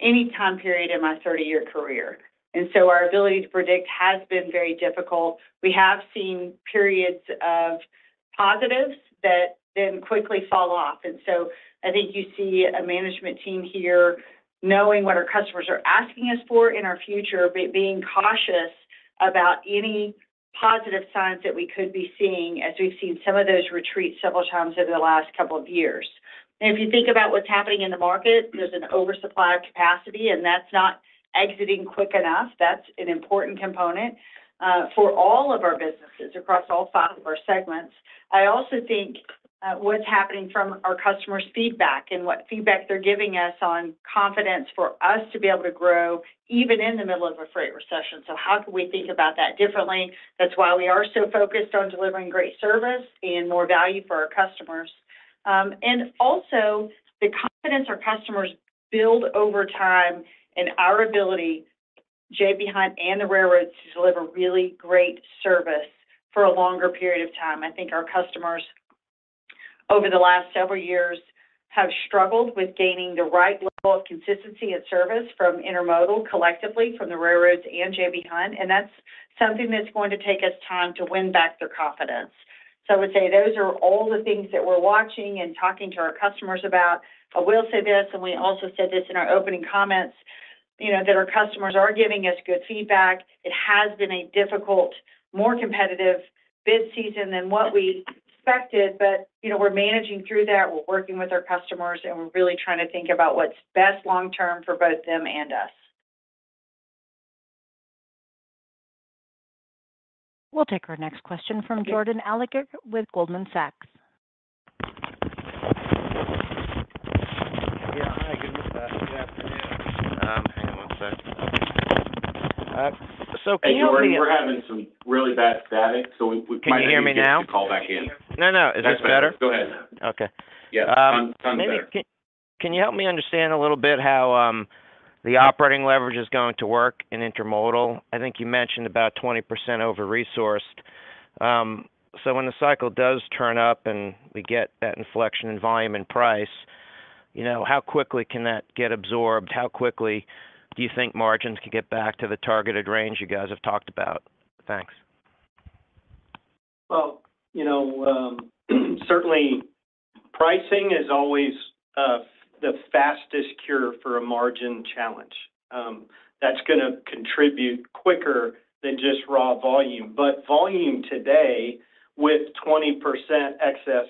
any time period in my 30-year career. And so our ability to predict has been very difficult. We have seen periods of positives that then quickly fall off. And so I think you see a management team here knowing what our customers are asking us for in our future, but being cautious about any positive signs that we could be seeing as we've seen some of those retreat several times over the last couple of years. And if you think about what's happening in the market, there's an oversupply of capacity, and that's not exiting quick enough. That's an important component uh, for all of our businesses across all five of our segments. I also think uh, what's happening from our customers' feedback and what feedback they're giving us on confidence for us to be able to grow, even in the middle of a freight recession. So how can we think about that differently? That's why we are so focused on delivering great service and more value for our customers. Um, and also, the confidence our customers build over time in our ability, J.B. Hunt and the railroads, to deliver really great service for a longer period of time. I think our customers, over the last several years, have struggled with gaining the right level of consistency and service from intermodal, collectively, from the railroads and J.B. Hunt, and that's something that's going to take us time to win back their confidence. So I would say those are all the things that we're watching and talking to our customers about. I will say this, and we also said this in our opening comments, you know, that our customers are giving us good feedback. It has been a difficult more competitive bid season than what we expected, but, you know, we're managing through that. We're working with our customers, and we're really trying to think about what's best long term for both them and us.
We'll take our next question from Jordan Alliger with Goldman Sachs.
Yeah. Hi, good uh, afternoon. Hang on one sec. So can
Hey,
you help me-
Jordan, we're having some really bad static, so we we
Can
might
you hear
need
me
to get
now?
you to call back in.
No, no. Is
That's
this better?
Go ahead.
Okay.
Yeah,
Um,
ton- tons
maybe
better.
can, can you help me understand a little bit how um, the operating leverage is going to work in intermodal? I think you mentioned about 20% over-resourced. Um, so when the cycle does turn up and we get that inflection in volume and price, you know, how quickly can that get absorbed? How quickly do you think margins can get back to the targeted range you guys have talked about? Thanks.
Well, you know, um, <clears throat> certainly pricing is always uh, the fastest cure for a margin challenge. Um, That's gonna contribute quicker than just raw volume. But volume today, with 20% excess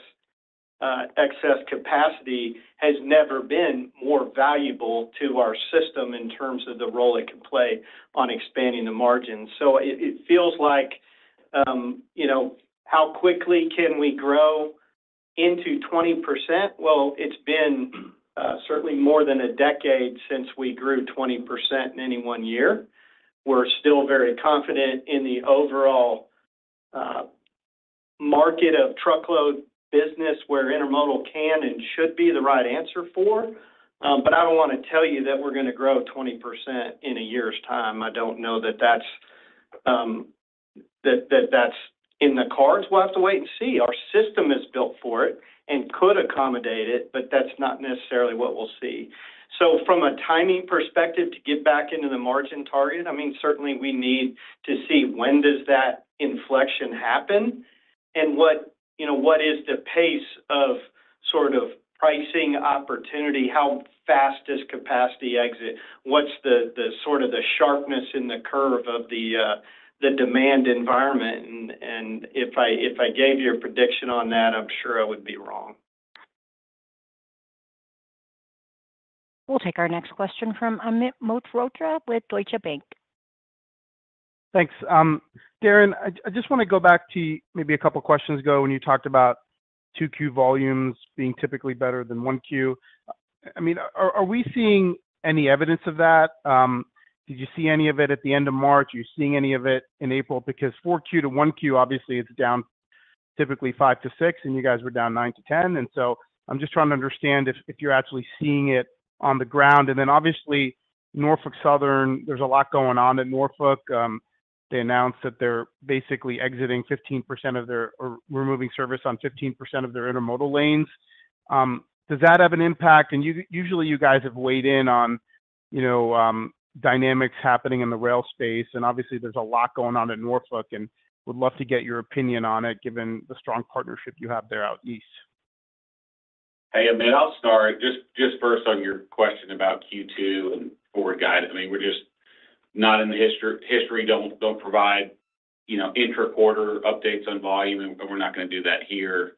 excess capacity, has never been more valuable to our system in terms of the role it can play on expanding the margins. So it it feels like, um, you know, how quickly can we grow into 20%? Well, it's been uh, certainly more than a decade since we grew 20% in any one year. We're still very confident in the overall uh, market of truckload business where intermodal can and should be the right answer for. Um, But I don't want to tell you that we're going to grow 20% in a year's time. I don't know that that's um, that that's in the cards. We'll have to wait and see. Our system is built for it and could accommodate it, but that's not necessarily what we'll see. So from a timing perspective, to get back into the margin target, I mean, certainly we need to see when does that inflection happen and what, you know, what is the pace of sort of pricing opportunity? How fast does capacity exit? What's the sort of the sharpness in the curve of the uh, the demand environment? And and if I if I gave you a prediction on that, I'm sure I would be wrong.
We'll take our next question from Amit Mehrotra with Deutsche Bank.
Thanks. Um, Darren, I just want to go back to maybe a couple of questions ago when you talked about 2Q volumes being typically better than 1Q. I mean, are we seeing any evidence of that? Um, Did you see any of it at the end of March? Are you seeing any of it in April? Because 4Q to 1Q, obviously, it's down typically 5-6, and you guys were down 9-10. And so I'm just trying to understand if if you're actually seeing it on the ground. And then obviously, Norfolk Southern, there's a lot going on at Norfolk. They announced that they're basically exiting 15% of their or removing service on 15% of their intermodal lanes. Um, Does that have an impact? And you usually, you guys have weighed in on, you know, um, dynamics happening in the rail space, and obviously, there's a lot going on at Norfolk, and would love to get your opinion on it, given the strong partnership you have there out east.
Hey, Amit, I'll start. Just, just first on your question about Q2 and forward guide. I mean, we're just not in the history, history don't, don't provide, you know, intra-quarter updates on volume, and we're not going to do that here.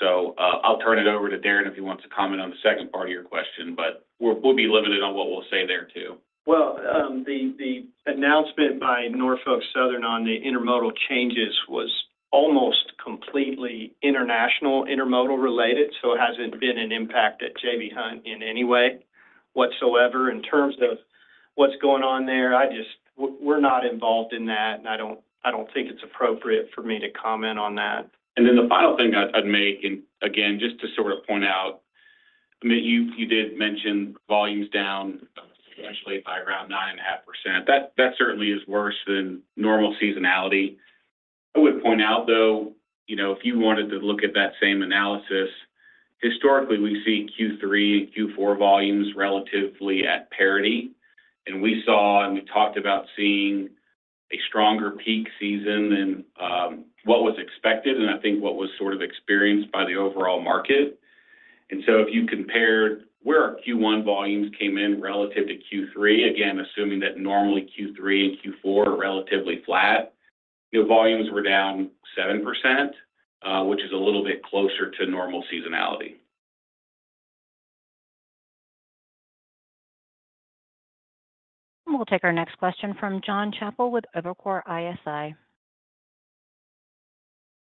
So, uh, I'll turn it over to Darren if he wants to comment on the second part of your question, but we'll, be limited on what we'll say there, too.
Well, um, the, the announcement by Norfolk Southern on the intermodal changes was almost completely international intermodal related, so it hasn't been an impact at J.B. Hunt in any way whatsoever. In terms of what's going on there, I just, we're not involved in that, and I don't, I don't think it's appropriate for me to comment on that.
And then the final thing I'd, make, and again, just to sort of point out, I mean, you, you did mention volumes down essentially by around nine and a half percent. That, that certainly is worse than normal seasonality. I would point out, though, you know, if you wanted to look at that same analysis, historically, we see Q3 and Q4 volumes relatively at parity. And we saw, and we talked about seeing a stronger peak season than um, what was expected, and I think what was sort of experienced by the overall market. And so if you compared where our Q1 volumes came in relative to Q3, again, assuming that normally Q3 and Q4 are relatively flat, you know, volumes were down 7%, which is a little bit closer to normal seasonality.
We'll take our next question from Jon Chappell with Evercore ISI.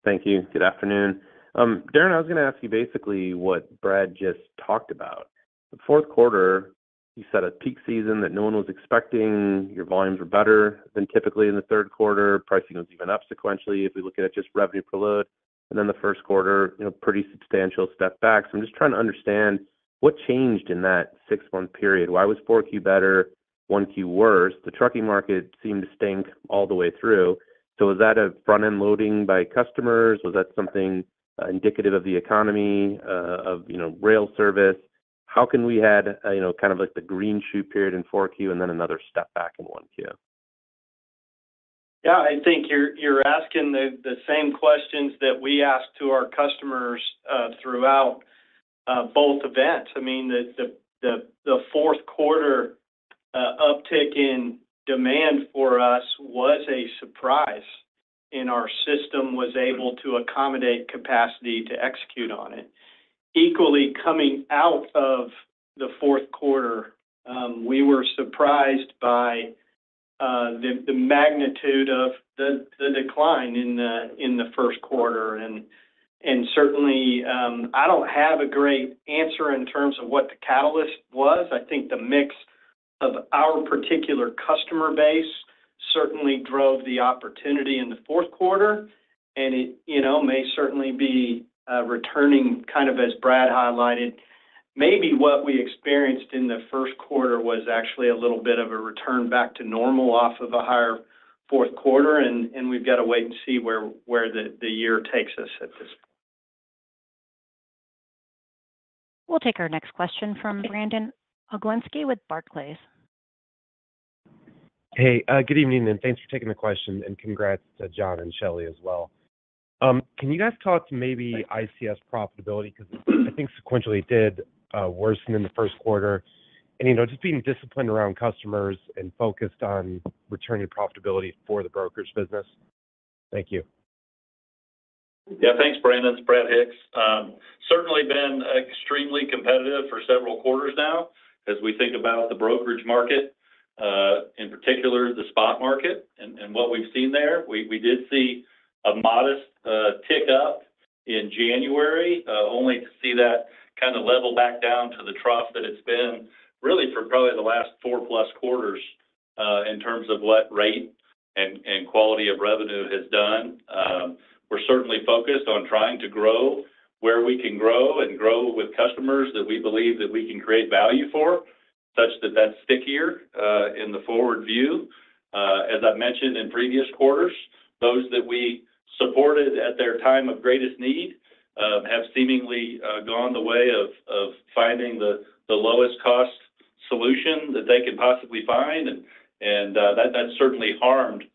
Thank you. Good afternoon. Um, Darren, I was gonna ask you basically what Brad just talked about. The fourth quarter, you said a peak season that no one was expecting. Your volumes were better than typically in the third quarter. Pricing was even up sequentially, if we look at just revenue per load. And then the first quarter, you know, pretty substantial step back. So I'm just trying to understand what changed in that six-month period. Why was 4Q better, 1Q worse? The trucking market seemed to stink all the way through. So was that a front-end loading by customers? Was that something uh, indicative of the economy, uh, of, you know, rail service? How can we had, uh, you know, kind of like the green shoot period in 4Q and then another step back in 1Q?
Yeah, I think you're asking the same questions that we ask to our customers throughout both events. I mean, the fourth quarter Uh, uptick in demand for us was a surprise, and our system was able to accommodate capacity to execute on it. Equally, coming out of the fourth quarter, um, we were surprised by uh, the magnitude of the decline in uh in the first quarter. And and certainly, um, I don't have a great answer in terms of what the catalyst was. I think the mix of our particular customer base certainly drove the opportunity in the fourth quarter, and it, you know, may certainly be uh, returning, kind of as Brad highlighted. Maybe what we experienced in the first quarter was actually a little bit of a return back to normal off of a higher fourth quarter, and we've got to wait and see where the year takes us at this point.
We'll take our next question from Brandon Oglenski with Barclays.
Hey, uh, good evening, and thanks for taking the question, and congrats to John and Shelley as well. Um, can you guys talk to maybe ICS profitability? Because I think sequentially it did uh, worsen in the first quarter. And, you know, just being disciplined around customers and focused on returning profitability for the brokerage business. Thank you.
Yeah, thanks, Brandon. It's Brad Hicks. Um, certainly been extremely competitive for several quarters now as we think about the brokerage market, uh, in particular, the spot market and what we've seen there. We did see a modest uh, tick up in January, uh, only to see that kind of level back down to the trough that it's been really for probably the last 4+ quarters, in terms of what rate and quality of revenue has done. Um, we're certainly focused on trying to grow where we can grow and grow with customers that we believe that we can create value for, such that that's stickier uh, in the forward view. Uh, as I've mentioned in previous quarters, those that we supported at their time of greatest need uh, have seemingly gone the way of finding the the lowest cost solution that they can possibly find. And and that certainly harmed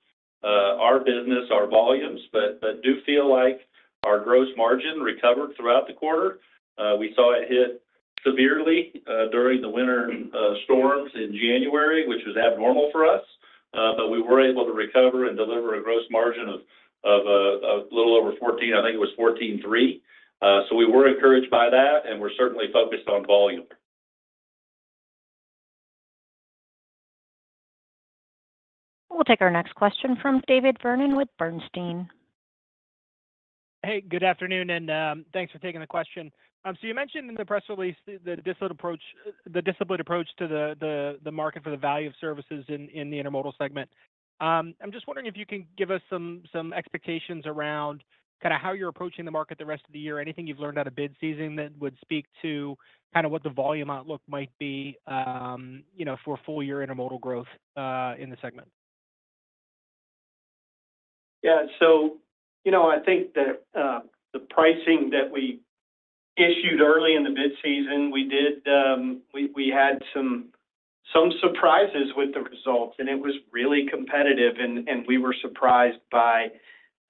our business, our volumes, but do feel like our gross margin recovered throughout the quarter. Uh, we saw it hit severely uh, during the winter uh, storms in January, which was abnormal for us. But we were able to recover and deliver a gross margin of a little over 14, I think it was 14.3. So we were encouraged by that, and we're certainly focused on volume.
We'll take our next question from David Vernon with Bernstein.
Hey, good afternoon, and um, thanks for taking the question. Um, so you mentioned in the press release the disload approach uh the disciplined approach to the market for the value of services in the intermodal segment. Um, I'm just wondering if you can give us some expectations around kind of how you're approaching the market the rest of the year. Anything you've learned out of bid season that would speak to kind of what the volume outlook might be, you know, for full year intermodal growth uh, in the segment?
Yeah. So, you know, I think that uh, the pricing that we issued early in the bid season, we did, um, we had some some surprises with the results, and it was really competitive, and we were surprised by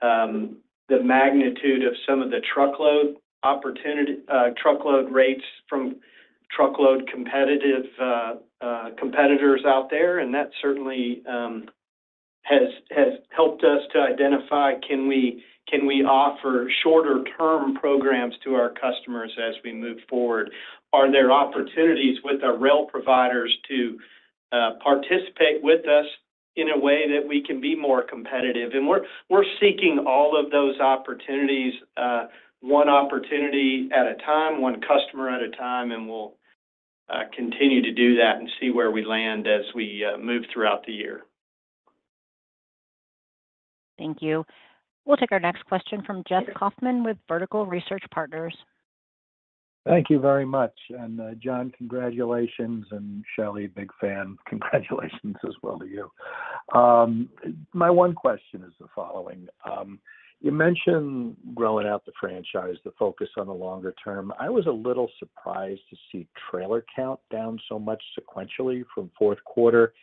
um, the magnitude of some of the truckload opportunity, uh, truckload rates from truckload competitive uh, competitors out there. And that certainly um, has has helped us to identify, can we can we offer shorter-term programs to our customers as we move forward? Are there opportunities with our rail providers to uh, participate with us in a way that we can be more competitive? And we're seeking all of those opportunities, uh, one opportunity at a time, one customer at a time, and we'll uh, continue to do that and see where we land as we move throughout the year.
Thank you. We'll take our next question from Jeff Kauffman with Vertical Research Partners.
Thank you very much. And, uh, John, congratulations, and Shelley, big fan, <laughs> congratulations as well to you. Um, my one question is the following: um, You mentioned growing out the franchise, the focus on the longer term. I was a little surprised to see trailer count down so much sequentially from fourth quarter.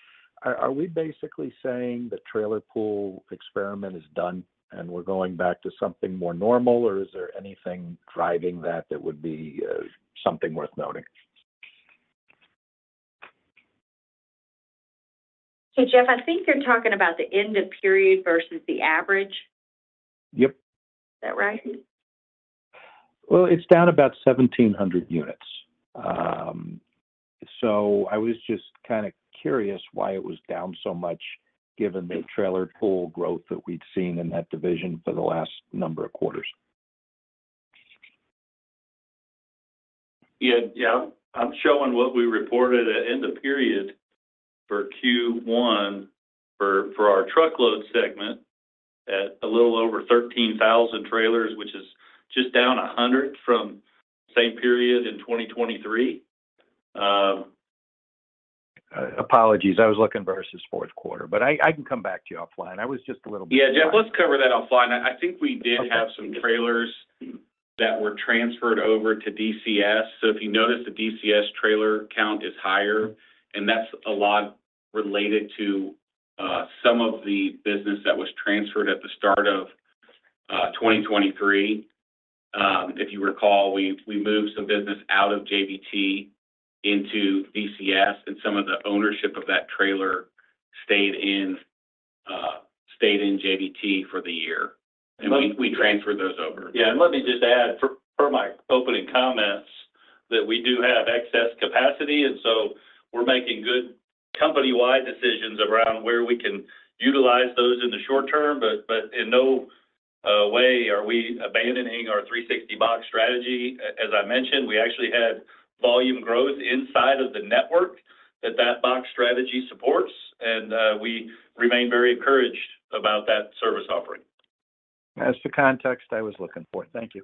Are we basically saying the trailer pool experiment is done, and we're going back to something more normal, or is there anything driving that that would be uh, something worth noting?
So, Jeff, I think you're talking about the end of period versus the average.
Yep.
Is that right?
Well, it's down about 1,700 units. Um, so I was just kind of curious why it was down so much, given the trailer pool growth that we'd seen in that division for the last number of quarters.
Yeah, yeah. I'm showing what we reported at end of period for Q1 for our truckload segment at a little over 13,000 trailers, which is just down 100 from same period in 2023.
Um, Uh, apologies. I was looking versus fourth quarter, but I can come back to you offline. I was just a little bit-
Yeah, Jeff, let's cover that offline. I think we did have some trailers that were transferred over to DCS. So if you notice, the DCS trailer count is higher, and that's a lot related to uh, some of the business that was transferred at the start of uh, 2023. Um, if you recall, we moved some business out of JBT into DCS, and some of the ownership of that trailer stayed in uh stayed in JBT for the year, and we transferred those over.
Yeah, and let me just add, per my opening comments, that we do have excess capacity, and so we're making good company-wide decisions around where we can utilize those in the short term. But in no way are we abandoning our 360box strategy. As I mentioned, we actually had volume growth inside of the network that that box strategy supports, and uh, we remain very encouraged about that service offering.
That's the context I was looking for. Thank you.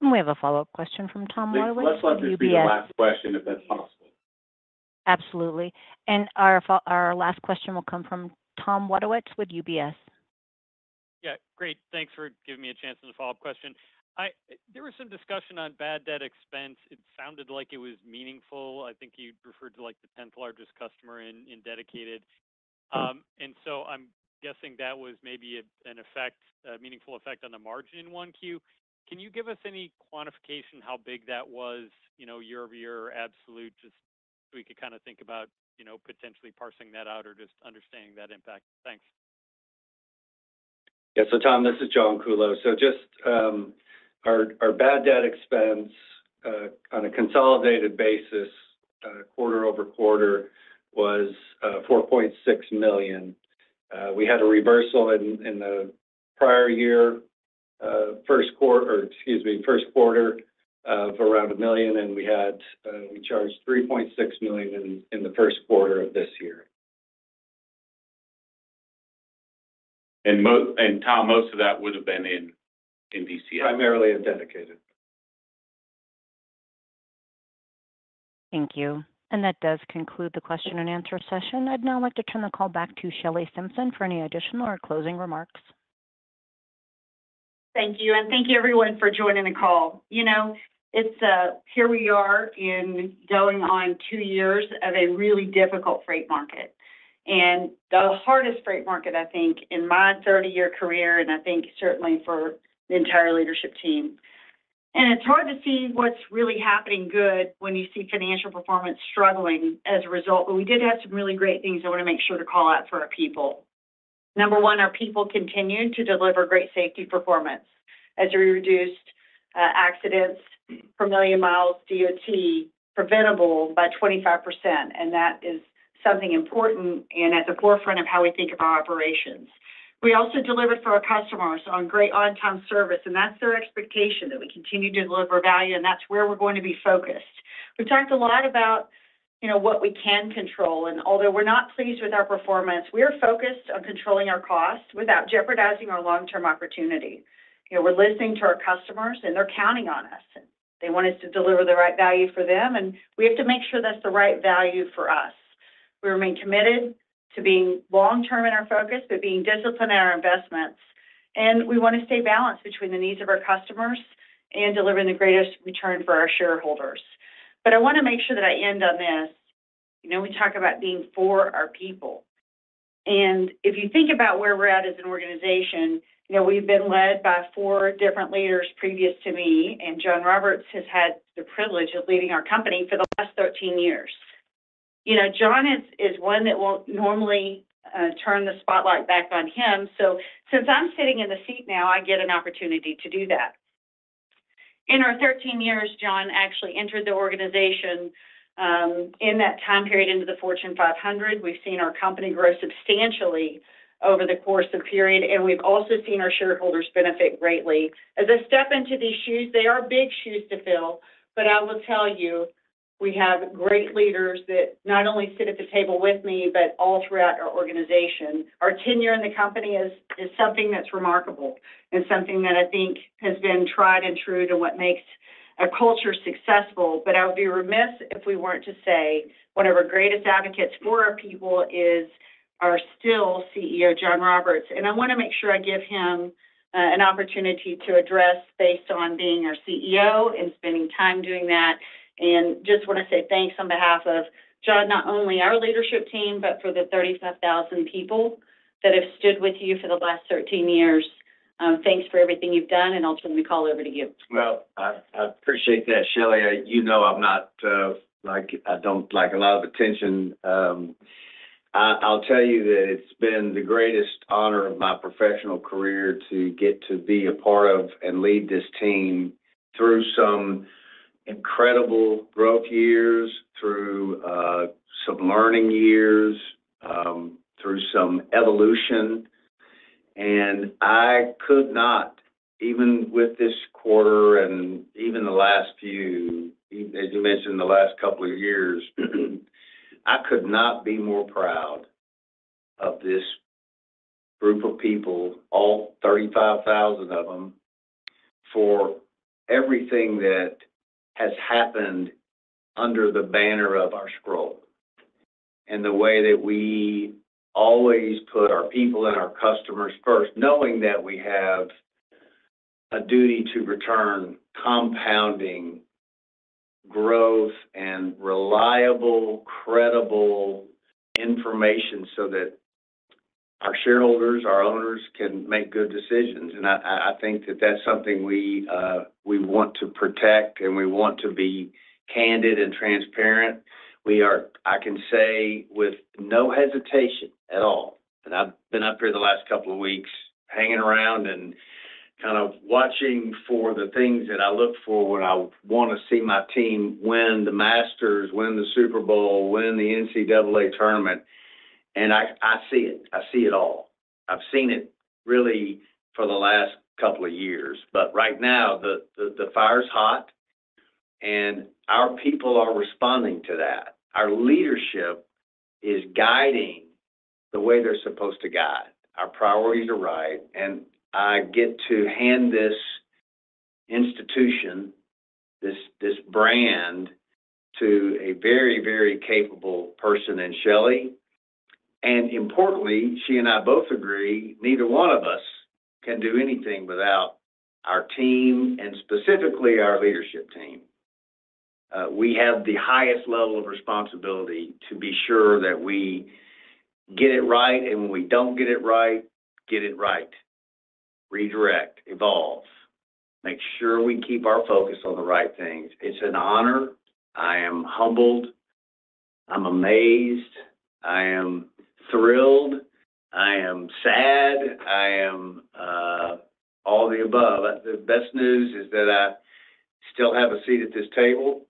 We have a follow-up question from Tom Wadewitz with UBS.
Let's let this be the last question, if that's possible.
Absolutely. And our last question will come from Tom Wadewitz with UBS.
Yeah, great. Thanks for giving me a chance to the follow-up question. Eh, there was some discussion on bad debt expense. It sounded like it was meaningful. I think you referred to, like, the tenth largest customer in Dedicated. Um, and so I'm guessing that was maybe an effect, a meaningful effect on the margin in 1Q. Can you give us any quantification how big that was, you know, year-over-year or absolute, just so we could kind of think about, you know, potentially parsing that out or just understanding that impact? Thanks.
Yeah. So Tom, this is John Kuhlow. So just, um, our bad debt expense uh, on a consolidated basis, uh, quarter-over-quarter was uh, $4.6 million. We had a reversal in the prior year, first quarter, excuse me, first quarter of around 1 million, and we had uh we charged $3.6 million in the first quarter of this year.
And Tom, most of that would have been in DCS?
Primarily in Dedicated.
Thank you. And that does conclude the question and answer session. I'd now like to turn the call back to Shelley Simpson for any additional or closing remarks.
Thank you, and thank you, everyone, for joining the call. You know, it's uh, here we are in going on two years of a really difficult freight market. And the hardest freight market, I think, in my 30-year career, and I think certainly for the entire leadership team. And it's hard to see what's really happening good when you see financial performance struggling as a result, but we did have some really great things I want to make sure to call out for our people. Number one, our people continued to deliver great safety performance as we reduced uh, accidents per million miles DOT preventable by 25%, and that is something important and at the forefront of how we think of our operations. We also delivered for our customers on great on-time service, and that's their expectation, that we continue to deliver value, and that's where we're going to be focused. We've talked a lot about, you know, what we can control, and although we're not pleased with our performance, we are focused on controlling our costs without jeopardizing our long-term opportunity. You know, we're listening to our customers, and they're counting on us. They want us to deliver the right value for them, and we have to make sure that's the right value for us. We remain committed to being long-term in our focus, but being disciplined in our investments. And we want to stay balanced between the needs of our customers and delivering the greatest return for our shareholders. But I want to make sure that I end on this. You know, we talk about being for our people. And if you think about where we're at as an organization, you know, we've been led by four different leaders previous to me, and John Roberts has had the privilege of leading our company for the last 13 years. You know, John is, is one that won't normally uh, turn the spotlight back on him. So since I'm sitting in the seat now, I get an opportunity to do that. In our 13 years, John actually entered the organization um, in that time period into the Fortune 500. We've seen our company grow substantially over the course of period, and we've also seen our shareholders benefit greatly. As I step into these shoes, they are big shoes to fill, but I will tell you, we have great leaders that not only sit at the table with me, but all throughout our organization. Our tenure in the company is, something that's remarkable and something that I think has been tried and true to what makes a culture successful. But I would be remiss if we weren't to say one of our greatest advocates for our people is our still CEO, John Roberts. And I want to make sure I give him uh, an opportunity to address based on being our CEO and spending time doing that. And just want to say thanks on behalf of John, not only our leadership team, but for the 35,000 people that have stood with you for the last 13 years. Um, thanks for everything you've done, and I'll turn the call over to you.
Well, I, appreciate that, Shelley. You know, I'm not uh, like I don't like a lot of attention. Um, I'll tell you that it's been the greatest honor of my professional career to get to be a part of and lead this team through some incredible growth years, through uh, some learning years, um, through some evolution. And I could not, even with this quarter and even the last few, as you mentioned, the last couple of years, <clears throat> I could not be more proud of this group of people, all 35,000 of them, for everything that has happened under the banner of our scroll. And the way that we always put our people and our customers first, knowing that we have a duty to return compounding growth and reliable, credible information so that our shareholders, our owners can make good decisions. And I, think that that's something we uh, we want to protect and we want to be candid and transparent. We are, I can say with no hesitation at all, and I've been up here the last couple of weeks hanging around and kind of watching for the things that I look for when I want to see my team win the Masters, win the Super Bowl, win the NCAA tournament. And I, I see it. I see it all. I've seen it really for the last couple of years. But right now, the, the, the fire's hot and our people are responding to that. Our leadership is guiding the way they're supposed to guide. Our priorities are right. And I get to hand this institution, this this brand, to a very very capable person in Shelley. And importantly, she and I both agree neither one of us can do anything without our team and specifically our leadership team. Uh, we have the highest level of responsibility to be sure that we get it right, and when we don't get it right, get it right redirect, evolve. make sure we keep our focus on the right things. It's an honor. I am humbled. I'm amazed. I am thrilled. I am sad. I am uh, all the above. The best news is that I still have a seat at this table.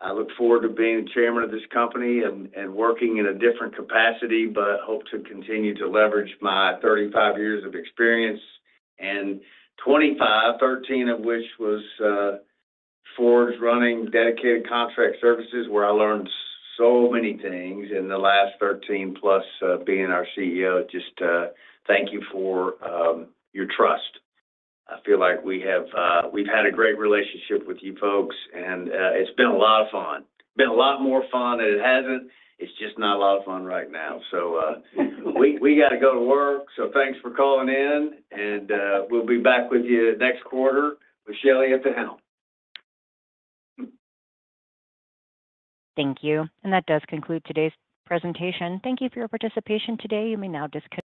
I look forward to being the chairman of this company and, and working in a different capacity, but hope to continue to leverage my 35 years of experience and 25, 13 of which was uh, Ford's running dedicated contract services, where I learned so many things in the last 13 plus uh, being our CEO. Just uh, thank you for um, your trust. I feel like we have uh, we've had a great relationship with you folks, and it's been a lot of fun. Been a lot more fun than it hasn't. It's just not a lot of fun right now. So we got to go to work. So thanks for calling in, and we'll be back with you next quarter with Shelley at the helm.
Thank you. And that does conclude today's presentation. Thank you for your participation today. You may now disconnect.